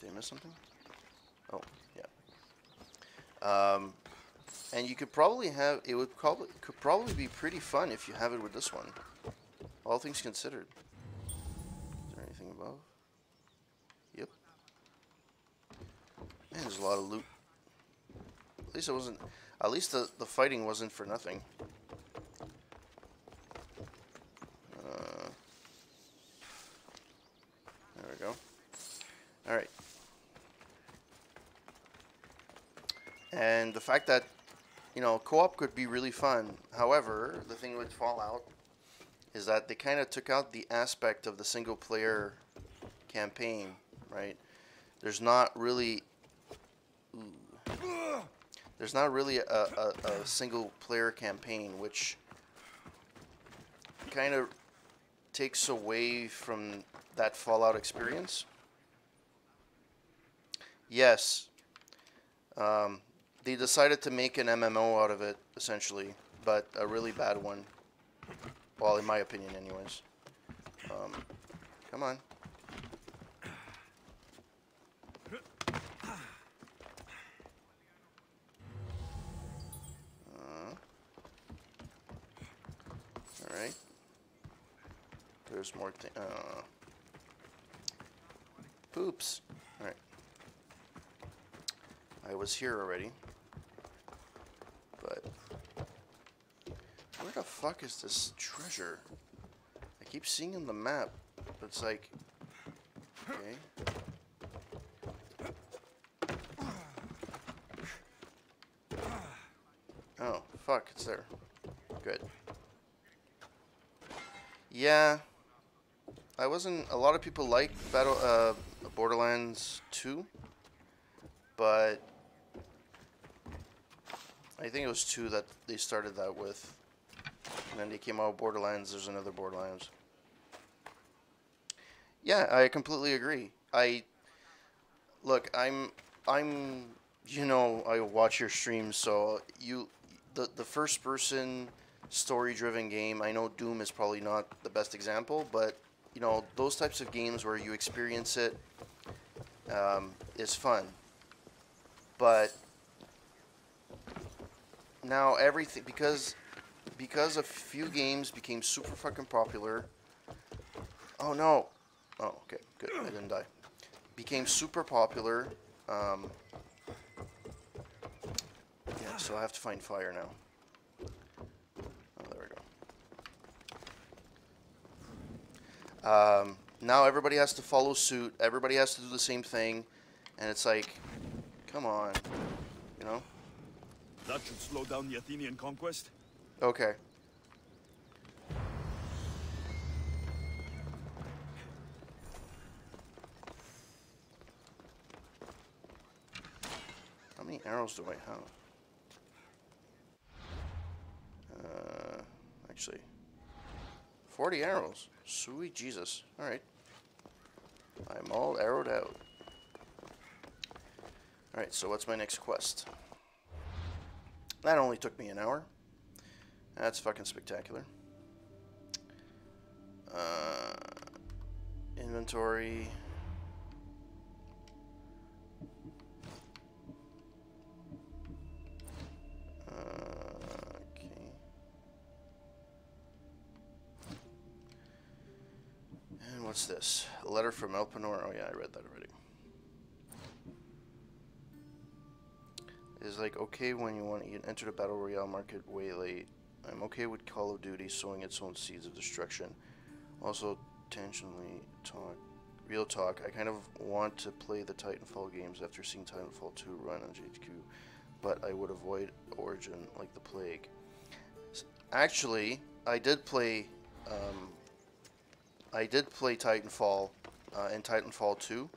Did I miss something? Oh, yeah. Um, and you could probably have... It would probably could probably be pretty fun if you have it with this one. All things considered. Is there anything above? Yep. Man, there's a lot of loot. At least it wasn't. At least the the fighting wasn't for nothing. Uh, there we go. All right. And the fact that you know co-op could be really fun. However, the thing with Fallout is that they kind of took out the aspect of the single player campaign, right? There's not really there's not really a, a, a single player campaign which kind of takes away from that Fallout experience. Yes, um, they decided to make an MMO out of it, essentially, but a really bad one. Well, in my opinion, anyways. Um, come on. Uh, Alright. There's more thing. Uh, poops. Alright. I was here already. But where the fuck is this treasure? I keep seeing on the map, but it's like, okay. Oh, fuck, it's there. Good. Yeah. I wasn't, a lot of people like Battle, uh, Borderlands 2, but I think it was 2 that they started that with. And then they came out with Borderlands, there's another Borderlands. Yeah, I completely agree. I look, I'm I'm you know, I watch your streams, so you the the first person story driven game, I know Doom is probably not the best example, but you know, those types of games where you experience it um, is fun. But now everything because because a few games became super fucking popular. Oh no. Oh, okay, good. I didn't die. Became super popular. Um, yeah, so I have to find fire now. Oh, there we go. Um, now everybody has to follow suit. Everybody has to do the same thing, and it's like, come on, you know? That should slow down the Athenian conquest. Okay. How many arrows do I have? Uh, actually, 40 arrows. Sweet Jesus. Alright. I'm all arrowed out. Alright, so what's my next quest? That only took me an hour. That's fucking spectacular. Uh, inventory. What's this? A letter from Elpenor. Oh yeah, I read that already. Is like okay when you want to enter the battle royale market way late. I'm okay with Call of Duty sowing its own seeds of destruction. Also, tangentially talk, real talk. I kind of want to play the Titanfall games after seeing Titanfall 2 run on GDQ, but I would avoid Origin like the plague. Actually, I did play. Um, I did play Titanfall uh, and Titanfall 2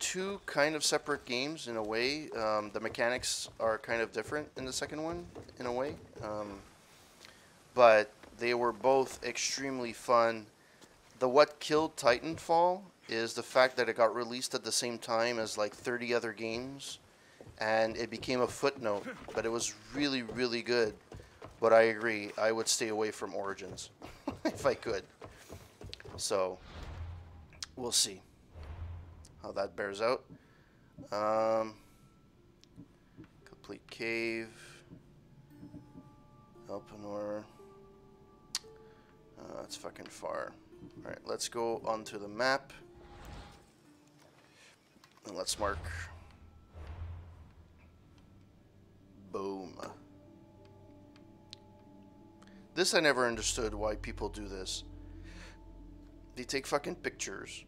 two kind of separate games in a way. Um, the mechanics are kind of different in the second one in a way, um, but they were both extremely fun. The what killed Titanfall is the fact that it got released at the same time as like 30 other games, and it became a footnote. But it was really really good. But I agree, I would stay away from Origins if I could. So we'll see how that bears out. Um, complete cave. Elpenor. Uh, that's fucking far. Alright, let's go onto the map. And let's mark. Boom. This I never understood why people do this. They take fucking pictures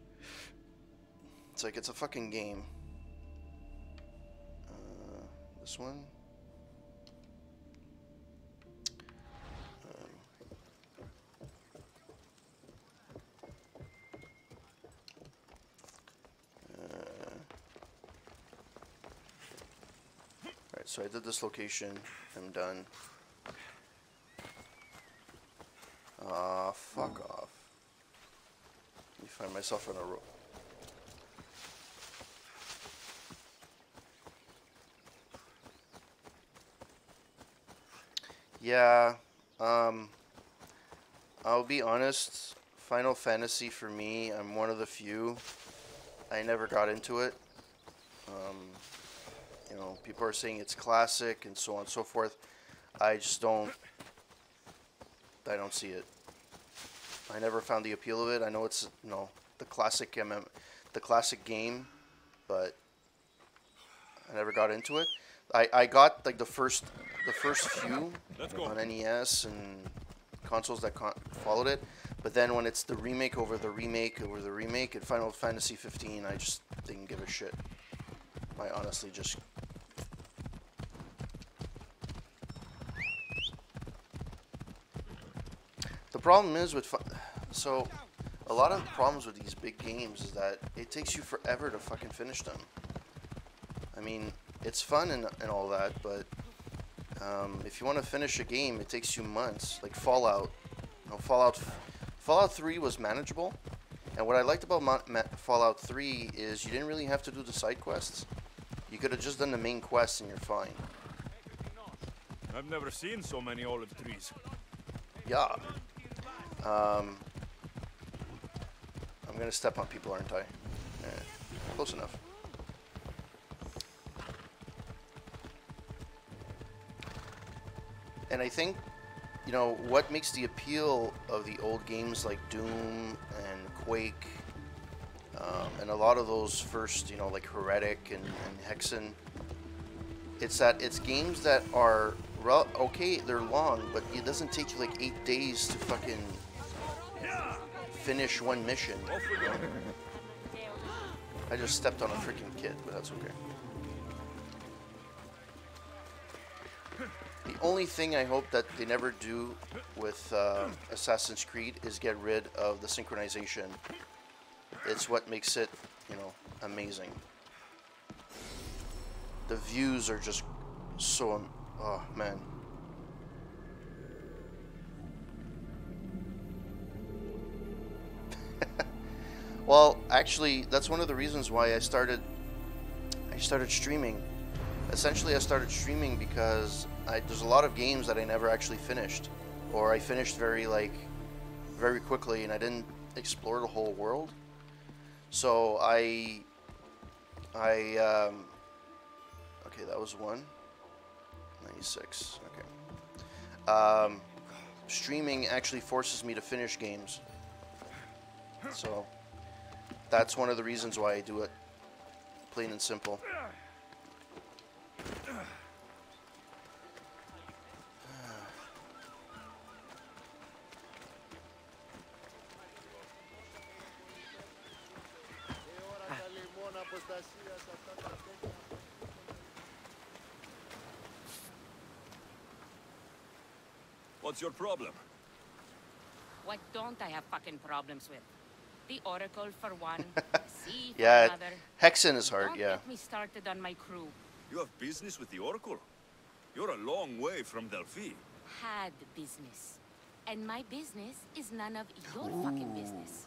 it's like it's a fucking game. Uh, this one. Uh, so I did this location. I'm done. Ah, fuck off. Find myself in a rope. Yeah, um, I'll be honest. Final Fantasy for me, I'm one of the few. I never got into it. Um, you know, people are saying it's classic and so on and so forth. I just don't. I don't see it. I never found the appeal of it. I know it's you know the classic MM, the classic game, but I never got into it. I, I got like the first the first few on NES and consoles that con- followed it, but then when it's the remake over the remake over the remake and Final Fantasy 15, I just didn't give a shit. I honestly just The problem is with so a lot of problems with these big games is that it takes you forever to fucking finish them. I mean, it's fun and, and all that, but um, if you want to finish a game, it takes you months. Like Fallout, you know, Fallout, Fallout 3 was manageable, and what I liked about Ma- Ma- Fallout 3 is you didn't really have to do the side quests. You could have just done the main quests and you're fine. I've never seen so many olive trees. Yeah. Um, I'm gonna step on people, aren't I? Eh, close enough. And I think, you know, what makes the appeal of the old games like Doom and Quake, um, and a lot of those first, you know, like Heretic and, and Hexen, it's that it's games that are okay, they're long, but it doesn't take you like eight days to fucking finish one mission. I just stepped on a freaking kid, but that's okay. The only thing I hope that they never do with uh, Assassin's Creed is get rid of the synchronization. It's what makes it, you know, amazing. The views are just so, oh man. Well, actually, that's one of the reasons why I started. I started streaming. Essentially, I started streaming because I, there's a lot of games that I never actually finished, or I finished very like, very quickly, and I didn't explore the whole world. So I, I, um, okay, that was one. 96. Okay. Um, streaming actually forces me to finish games. So that's one of the reasons why I do it. Plain and simple. What's your problem? What don't I have fucking problems with? The Oracle for one, C for Yeah, another. Hexen is hard, Don't yeah. get me started on my crew. You have business with the Oracle? You're a long way from Delphi. Had business. And my business is none of your fucking business.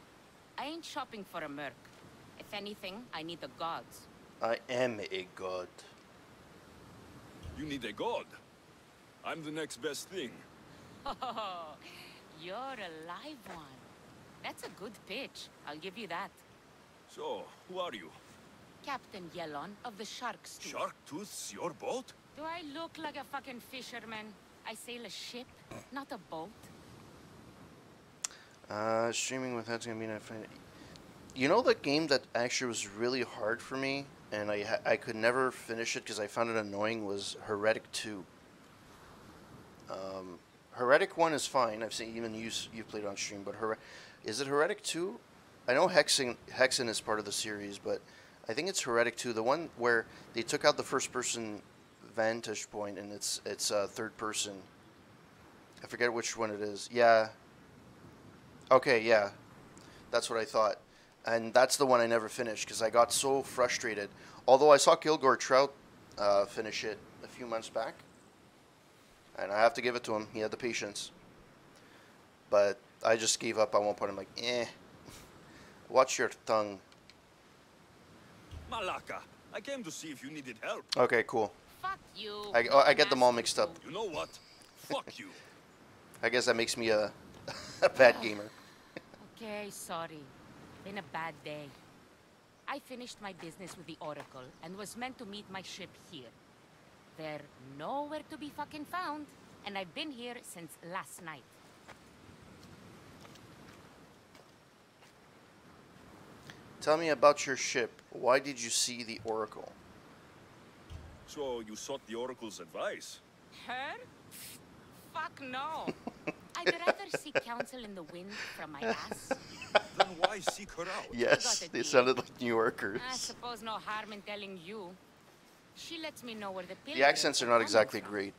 I ain't shopping for a merc. If anything, I need the gods. I am a god. You need a god. I'm the next best thing. Oh, you're a live one. That's a good pitch. I'll give you that. So, who are you? Captain Yelon of the Sharks. Tooth. Shark Tooth's your boat? Do I look like a fucking fisherman? I sail a ship, not a boat. Uh, streaming with that's gonna be not fun. You know the game that actually was really hard for me, and I I could never finish it because I found it annoying. Was Heretic Two. Um, Heretic One is fine. I've seen even you s- you played on stream, but Her- is it Heretic Two? I know Hexen Hexen is part of the series, but I think it's Heretic Two, the one where they took out the first person vantage point and it's it's uh, third person. I forget which one it is. Yeah, Okay, yeah. That's what I thought. And that's the one I never finished because I got so frustrated. Although I saw Kilgore Trout uh, finish it a few months back. And I have to give it to him. He had the patience. But I just gave up at one point. I'm like, eh. Watch your tongue. Malaka, I came to see if you needed help. Okay, cool. Fuck you. I, oh, I get them all mixed up. You know what? Fuck you. I guess that makes me a, a bad gamer. Okay, sorry. Been a bad day. I finished my business with the Oracle and was meant to meet my ship here. They're nowhere to be fucking found, and I've been here since last night. Tell me about your ship. Why did you see the Oracle? So, you sought the Oracle's advice? Her? Fuck no. I'd rather seek counsel in the wind from my ass. Then why seek her out? Yes, they deep. sounded like New Yorkers. I suppose no harm in telling you. She lets me know where the The accents are not exactly from. great.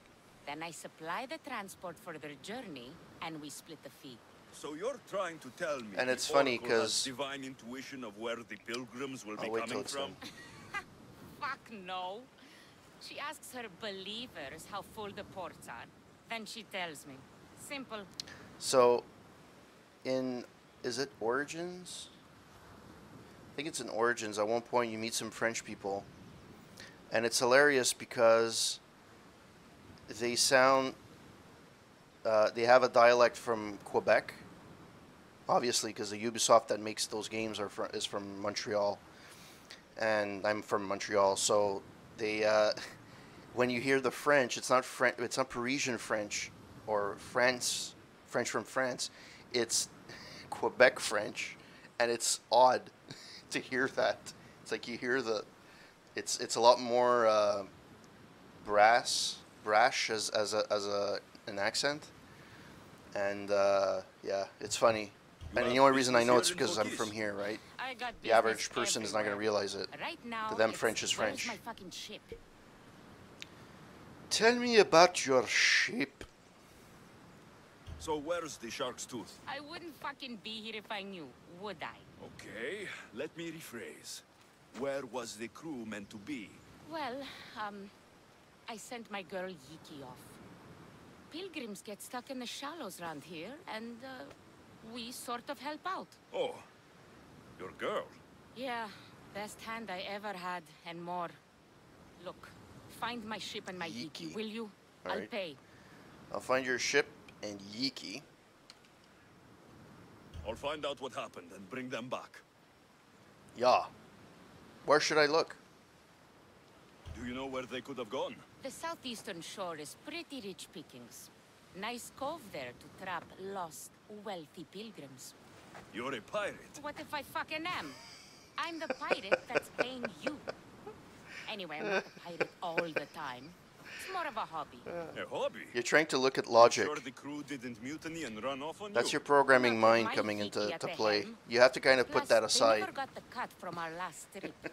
Then I supply the transport for their journey, and we split the fee. So you're trying to tell me And it's funny because has 'cause- divine intuition of where the pilgrims will be I'll wait till coming from? Fuck no. She asks her believers how full the ports are. Then she tells me. Simple. So, in is it Origins? I think it's in Origins. At one point, you meet some French people, and it's hilarious because they sound. Uh, they have a dialect from Quebec, obviously, because the Ubisoft that makes those games are is from Montreal, and I'm from Montreal. So they, uh, when you hear the French, it's not French. It's not Parisian French or France French from France. It's Quebec French, and it's odd to hear that. It's like you hear the. It's it's a lot more uh, brass, brash as as a as a an accent, and uh, yeah, it's funny. You and the only reason I know it's because I'm from here, right? The average person is not going to realize it. Right now, them French is French." my ship? Tell me about your ship. So where's the shark's tooth? I wouldn't fucking be here if I knew, would I? Okay, let me rephrase. Where was the crew meant to be? Well, um, I sent my girl Yiki off. Pilgrims get stuck in the shallows round here, and uh, we sort of help out. Oh, your girl. Yeah, best hand I ever had, and more. Look, find my ship and my Yiki, Yiki. will you? I'll Alright. pay. I'll find your ship and Yiki. I'll find out what happened and bring them back. Yeah. Where should I look? Do you know where they could have gone? The southeastern shore is pretty rich pickings. Nice cove there to trap lost, wealthy pilgrims. You're a pirate. What if I fucking am? I'm the pirate that's paying you. Anyway, I'm not a pirate all the time. It's more of a hobby. A hobby? You're trying to look at logic. Sure the crew didn't mutiny and run off on That's you? your programming Not mind coming into to play. helm. You have to kind of put Plus, that They aside. never got the cut from our last trip.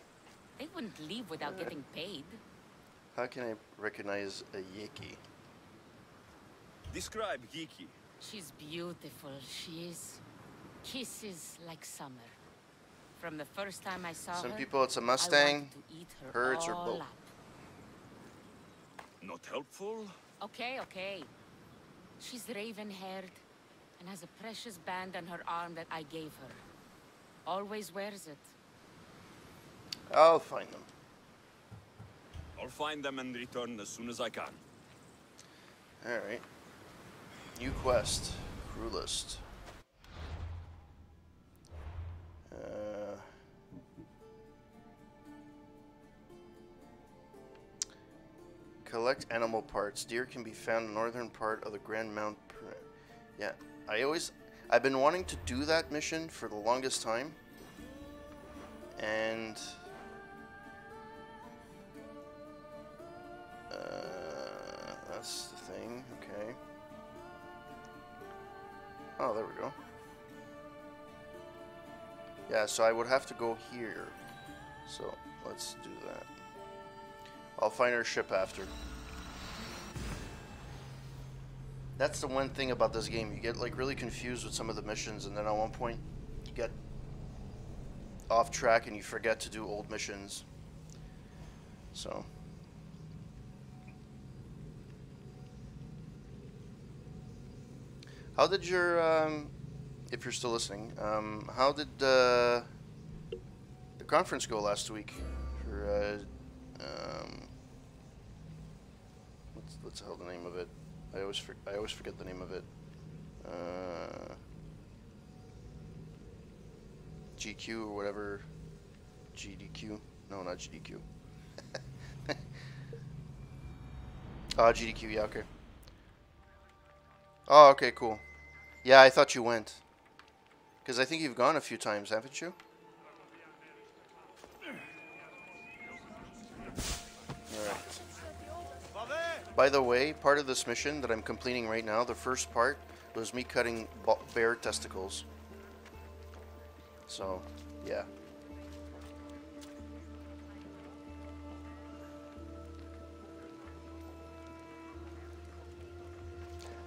They wouldn't leave without getting paid. How can I recognize a Yiki? Describe Geeky. She's beautiful, she is. Kisses like summer. From the first time I saw her. Some her, people it's a Mustang. wanted to eat her herds, or all both. up. Not helpful? Okay, okay. She's raven-haired and has a precious band on her arm that I gave her. Always wears it. I'll find them. I'll find them and return as soon as I can. Alright. New quest. Crew list. Uh, collect animal parts. Deer can be found in the northern part of the Grand Mount. Yeah, I always. I've been wanting to do that mission for the longest time. And. Uh, that's the thing. Okay. Oh, there we go. Yeah, so I would have to go here. So let's do that. I'll find our ship after. That's the one thing about this game. You get like really confused with some of the missions, and then at one point you get off track and you forget to do old missions. So. How did your, um, if you're still listening, um, how did uh, the conference go last week? For uh, um, what's what's the hell the name of it? I always for, I always forget the name of it. Uh, GQ or whatever. GDQ? No, not GDQ. Oh, GDQ. Yeah, okay. Oh, okay, cool. Yeah, I thought you went. Because I think you've gone a few times, haven't you? Alright. By the way, part of this mission that I'm completing right now, the first part, was me cutting bear testicles. So, yeah.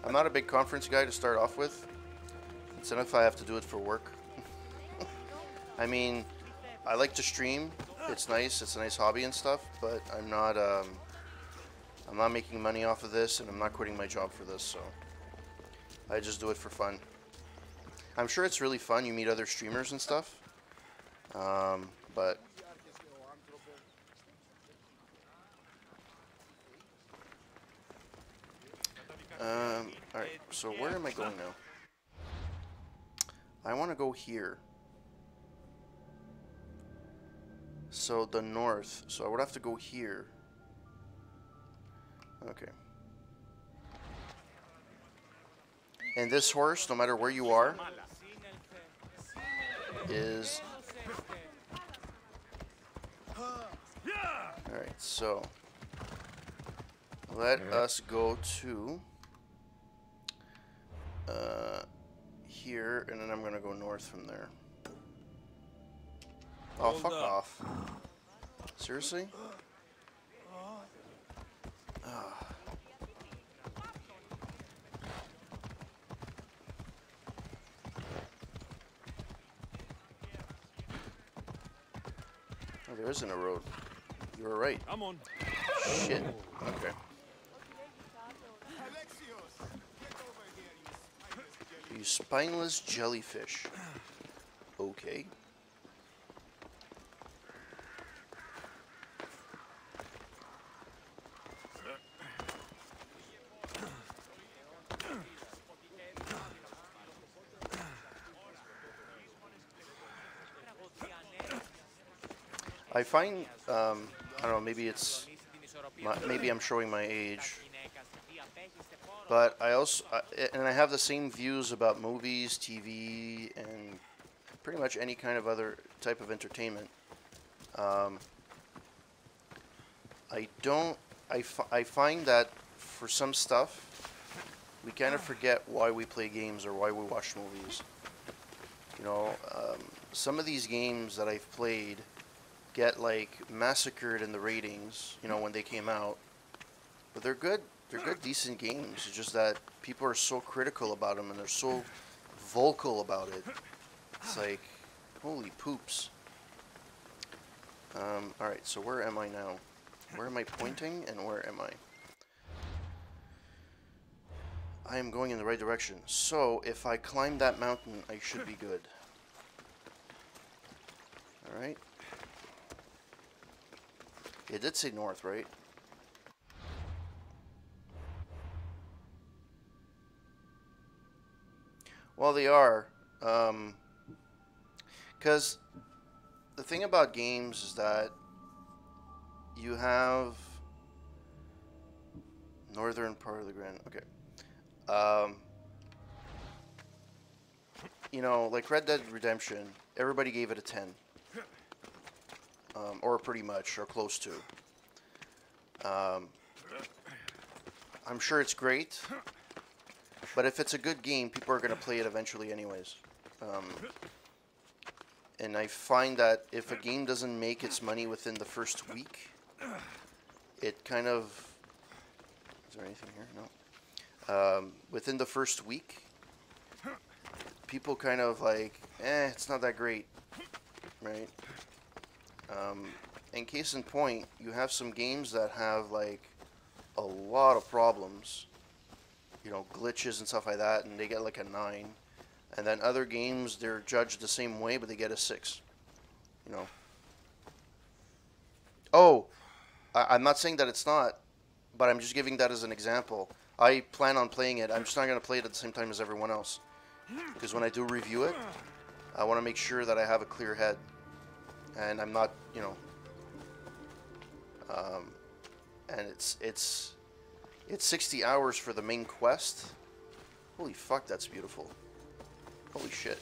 I'm not a big conference guy to start off with. It's enough I have to do it for work. I mean, I like to stream. It's nice. It's a nice hobby and stuff. But I'm not. Um, I'm not making money off of this, and I'm not quitting my job for this. So I just do it for fun. I'm sure it's really fun. You meet other streamers and stuff. Um, but Um, alright, so where am I going now? I want to go here. So the north. So I would have to go here. Okay. And this horse, no matter where you are, is... Alright, so... Let us go to... Uh, here, and then I'm gonna go north from there. Oh, fuck off. Seriously? Oh, there isn't a road. You were right. I'm on. Shit. Okay. Spineless jellyfish. Okay. I find, um, I don't know, maybe it's, my, maybe I'm showing my age, but I also, and I have the same views about movies, TV, and pretty much any kind of other type of entertainment. Um, I don't, I, I find that for some stuff, we kind of forget why we play games or why we watch movies. You know, um, some of these games that I've played get like massacred in the ratings, you know, when they came out. But they're good. They're good, decent games. It's just that people are so critical about them and they're so vocal about it. It's like, holy poops. Um, alright, so where am I now? Where am I pointing and where am I? I am going in the right direction. So, if I climb that mountain, I should be good. Alright. It did say north, right? Well, they are. Um, because the thing about games is that you have northern part of the Grand. Okay. Um, you know, like Red Dead Redemption, everybody gave it a 10. Um, or pretty much, or close to. Um, I'm sure it's great, but if it's a good game, people are going to play it eventually anyways. Um, and I find that if a game doesn't make its money within the first week, it kind of... Is there anything here? No um, within the first week, people kind of like, eh, it's not that great, right? Um, in case in point, you have some games that have like a lot of problems, you know, glitches and stuff like that, and they get like a 9. And then other games, they're judged the same way, but they get a 6, you know. Oh, I I'm not saying that it's not, but I'm just giving that as an example. I plan on playing it. I'm just not going to play it at the same time as everyone else. Because when I do review it, I want to make sure that I have a clear head. And I'm not, you know... Um, and it's, it's, it's 60 hours for the main quest. Holy fuck, that's beautiful. Holy shit.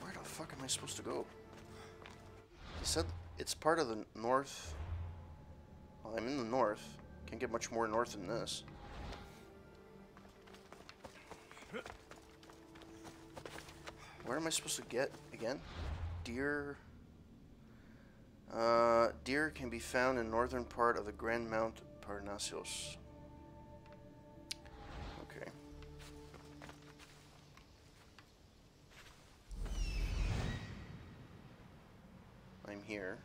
Where the fuck am I supposed to go? He said it's part of the north... Well, I'm in the north. Can't get much more north than this. Where am I supposed to get again? Deer. Uh, deer can be found in northern part of the Grand Mount Parnassus. Okay. I'm here.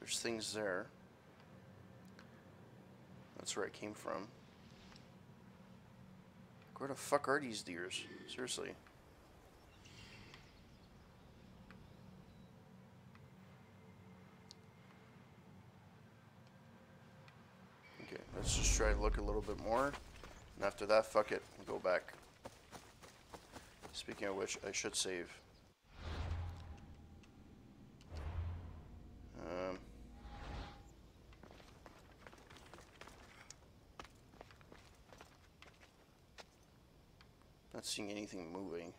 There's things there. That's where I came from. Where the fuck are these deers? Seriously. Okay, let's just try to look a little bit more. And after that, fuck it. Go back. Speaking of which, I should save. Um, not seeing anything moving.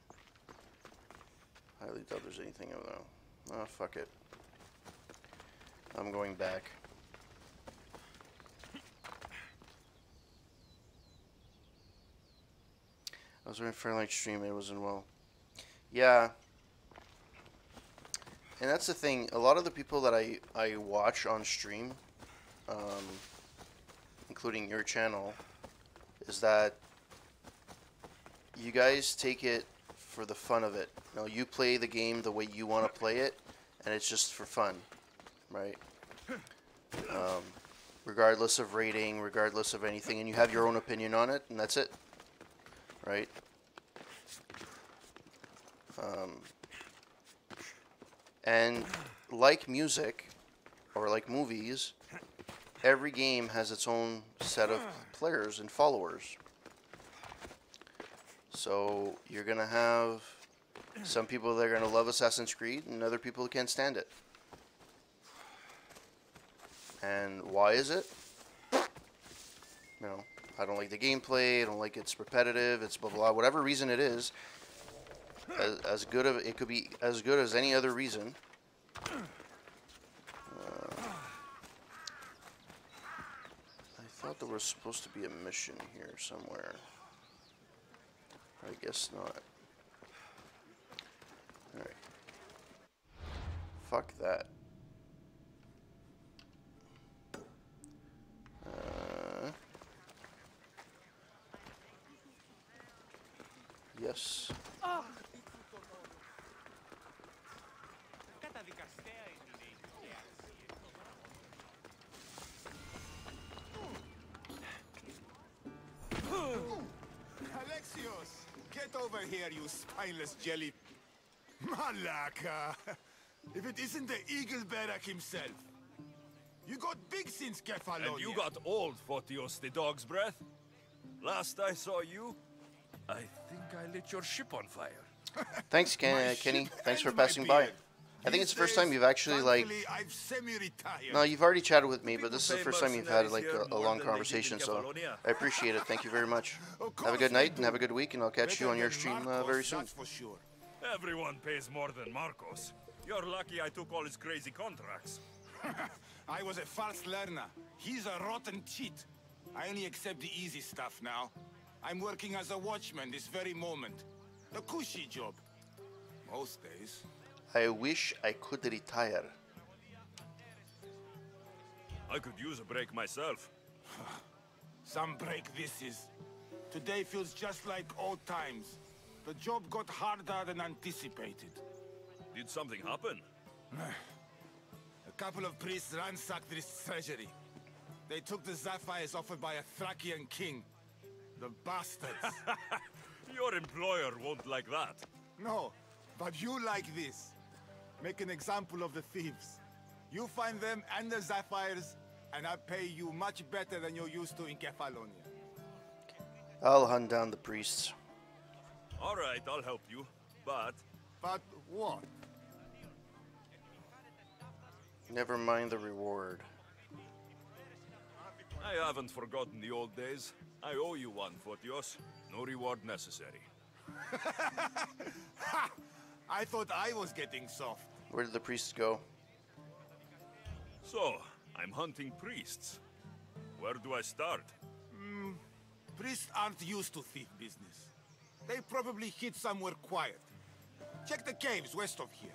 Highly doubt there's anything though. Oh, fuck it. I'm going back. I was waiting for like stream, it wasn't well. Yeah. And that's the thing, a lot of the people that I, I watch on stream, um, including your channel, is that you guys take it for the fun of it. You know, you play the game the way you want to play it, and it's just for fun, right? Um, regardless of rating, regardless of anything, and you have your own opinion on it, and that's it, right? Um, and like music, or like movies, every game has its own set of players and followers. So you're gonna have some people that are gonna love Assassin's Creed, and other people who can't stand it. And why is it? You know, I don't like the gameplay. I don't like it's repetitive. It's blah blah. blah whatever reason it is, as, as good of it could be as good as any other reason. Uh, I thought there was supposed to be a mission here somewhere. I guess not. Alright. Fuck that. Yes. Alexios, get over here, you spineless jelly. Malaka! If it isn't the Eagle Bearer himself. You got big since Kefalonia. And you got old, Photios the dog's breath. Last I saw you, I think I lit your ship on fire. Thanks, Ken- uh, Kenny. Thanks for passing by. beard. I think it's the first time you've actually like. thankfully, I've semi-retired. No, you've already chatted with me, but this is the first time you've had like a, a long than they did in conversation, so I appreciate it. Thank you very much. Have a good night and have a good week, and I'll catch you on your stream uh, very soon. That's for sure. Everyone pays more than Marcos. You're lucky I took all his crazy contracts. I was a fast learner. He's a rotten cheat. I only accept the easy stuff now. I'm working as a watchman this very moment. A cushy job. Most days. I wish I could retire. I could use a break myself. Some break this is. Today feels just like old times. The job got harder than anticipated. Did something happen? A couple of priests ransacked this treasury. They took the sapphires offered by a Thracian king. The bastards. Your employer won't like that. no, but you like this. Make an example of the thieves. You find them and the sapphires, and I pay you much better than you're used to in Kefalonia. I'll hunt down the priests. All right, I'll help you. But But what? Never mind the reward. I haven't forgotten the old days. I owe you one, Photios. No reward necessary. I thought I was getting soft. Where did the priests go? So, I'm hunting priests. Where do I start? Mm, Priests aren't used to thief business. They probably hid somewhere quiet. Check the caves west of here.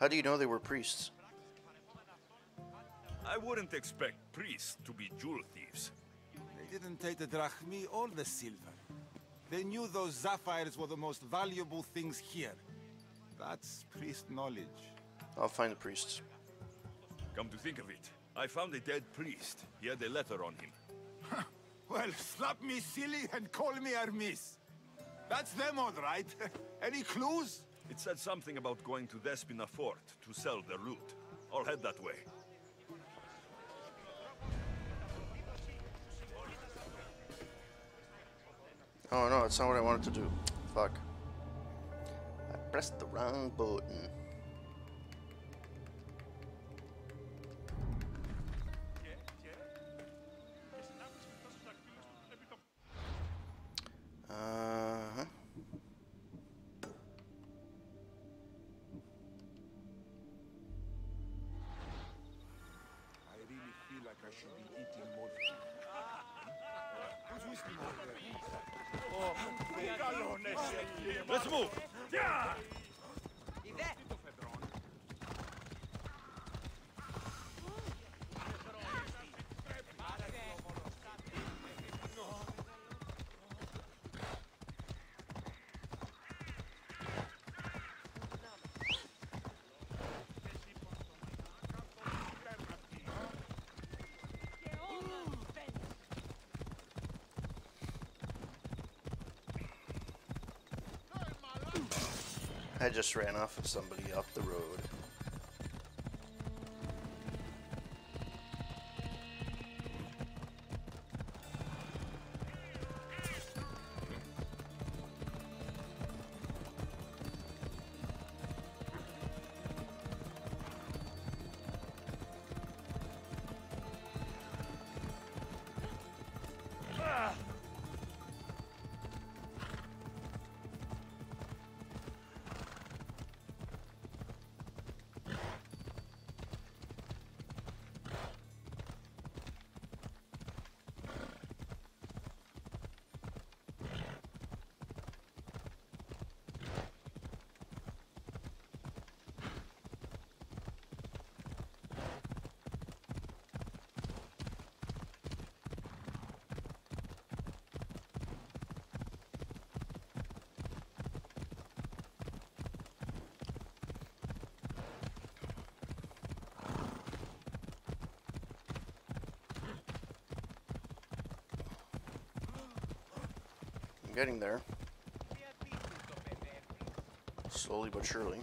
How do you know they were priests? I wouldn't expect priests to be jewel thieves. They didn't take the drachmae or the silver. They knew those sapphires were the most valuable things here. That's priest knowledge. I'll find the priests. Come to think of it, I found a dead priest. He had a letter on him. Well, slap me silly and call me Hermes. That's them all right. Any clues? It said something about going to Despina Fort to sell their loot. I'll head that way. Oh no, it's not what I wanted to do. Fuck. I pressed the wrong button. I just ran off of somebody up the road. Getting there. Slowly but surely.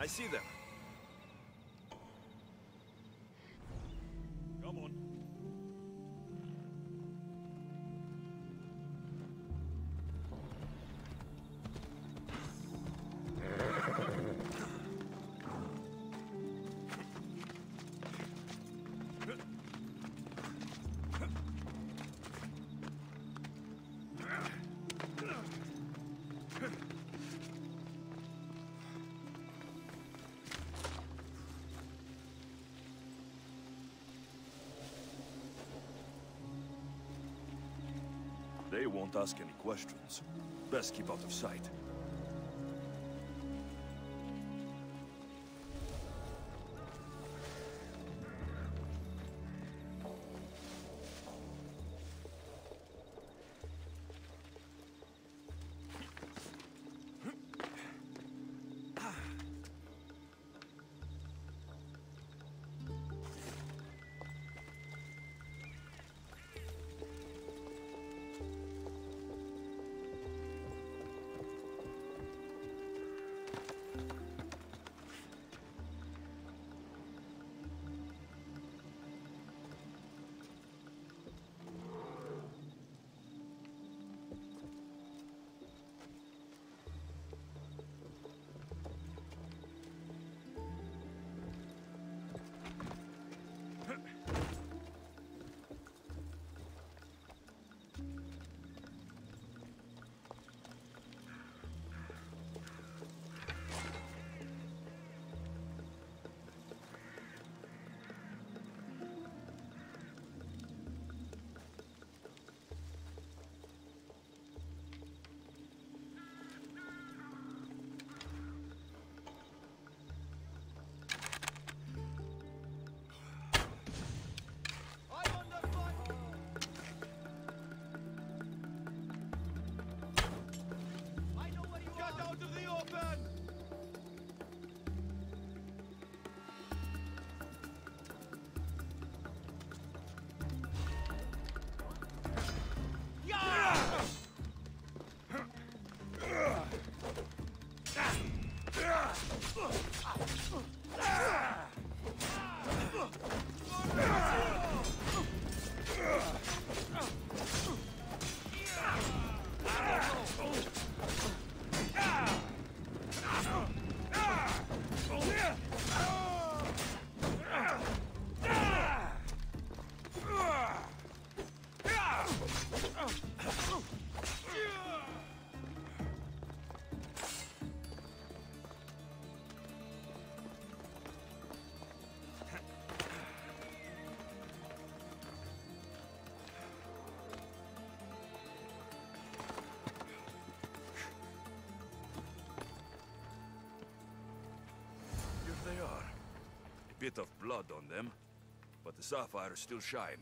I see them. They won't ask any questions. Best keep out of sight. Bit of blood on them, but the sapphires still shine.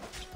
That's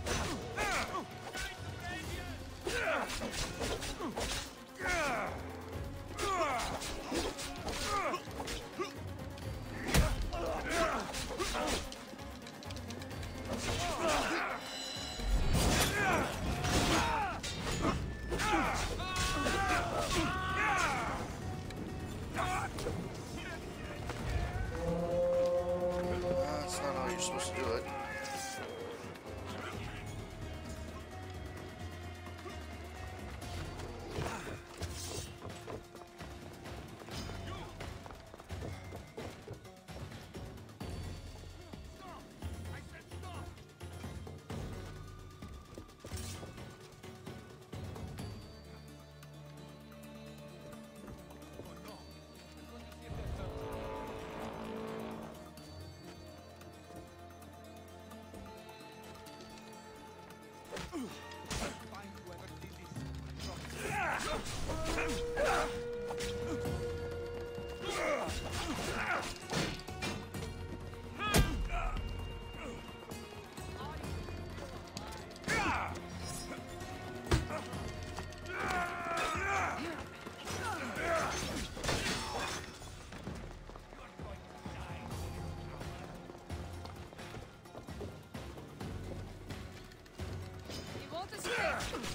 You fast!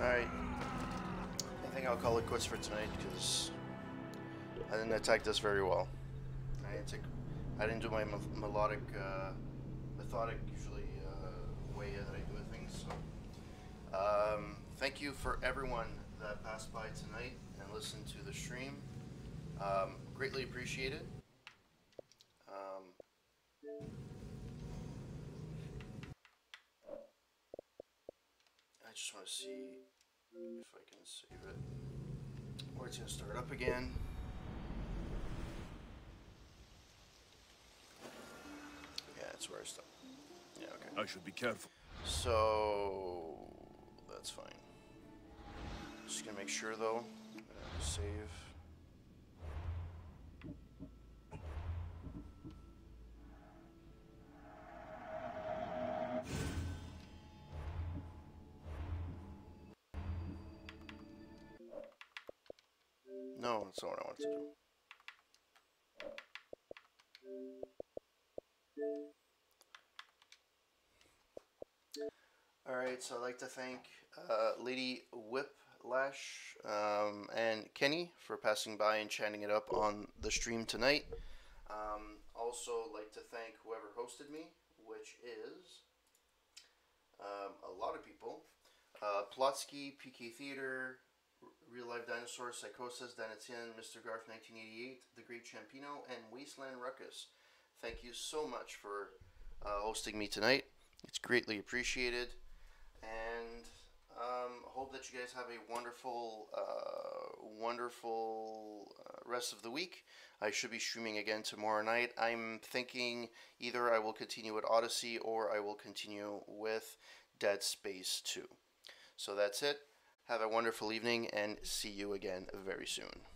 Alright. I think I'll call it quits for tonight because I didn't attack this very well. I didn't, take, I didn't do my me- melodic, uh, methodic, usually, uh, way that I do things. So, um, thank you for everyone that passed by tonight and listened to the stream. Um, greatly appreciate it. Should be careful. So that's fine. Just gonna make sure though. Save. No, that's not what I wanted to do. All right, so I'd like to thank uh, Lady Whiplash, um, and Kenny for passing by and chatting it up on the stream tonight. Um, also, like to thank whoever hosted me, which is um, a lot of people. Uh, Plotsky, PK Theater, Real Life Dinosaur, Psychosis, Danetian, Mr. Garth 1988, The Great Champino, and Wasteland Ruckus. Thank you so much for uh, hosting me tonight. It's greatly appreciated. And um, hope that you guys have a wonderful, uh, wonderful uh, rest of the week. I should be streaming again tomorrow night. I'm thinking either I will continue with Odyssey or I will continue with Dead Space 2. So that's it. Have a wonderful evening and see you again very soon.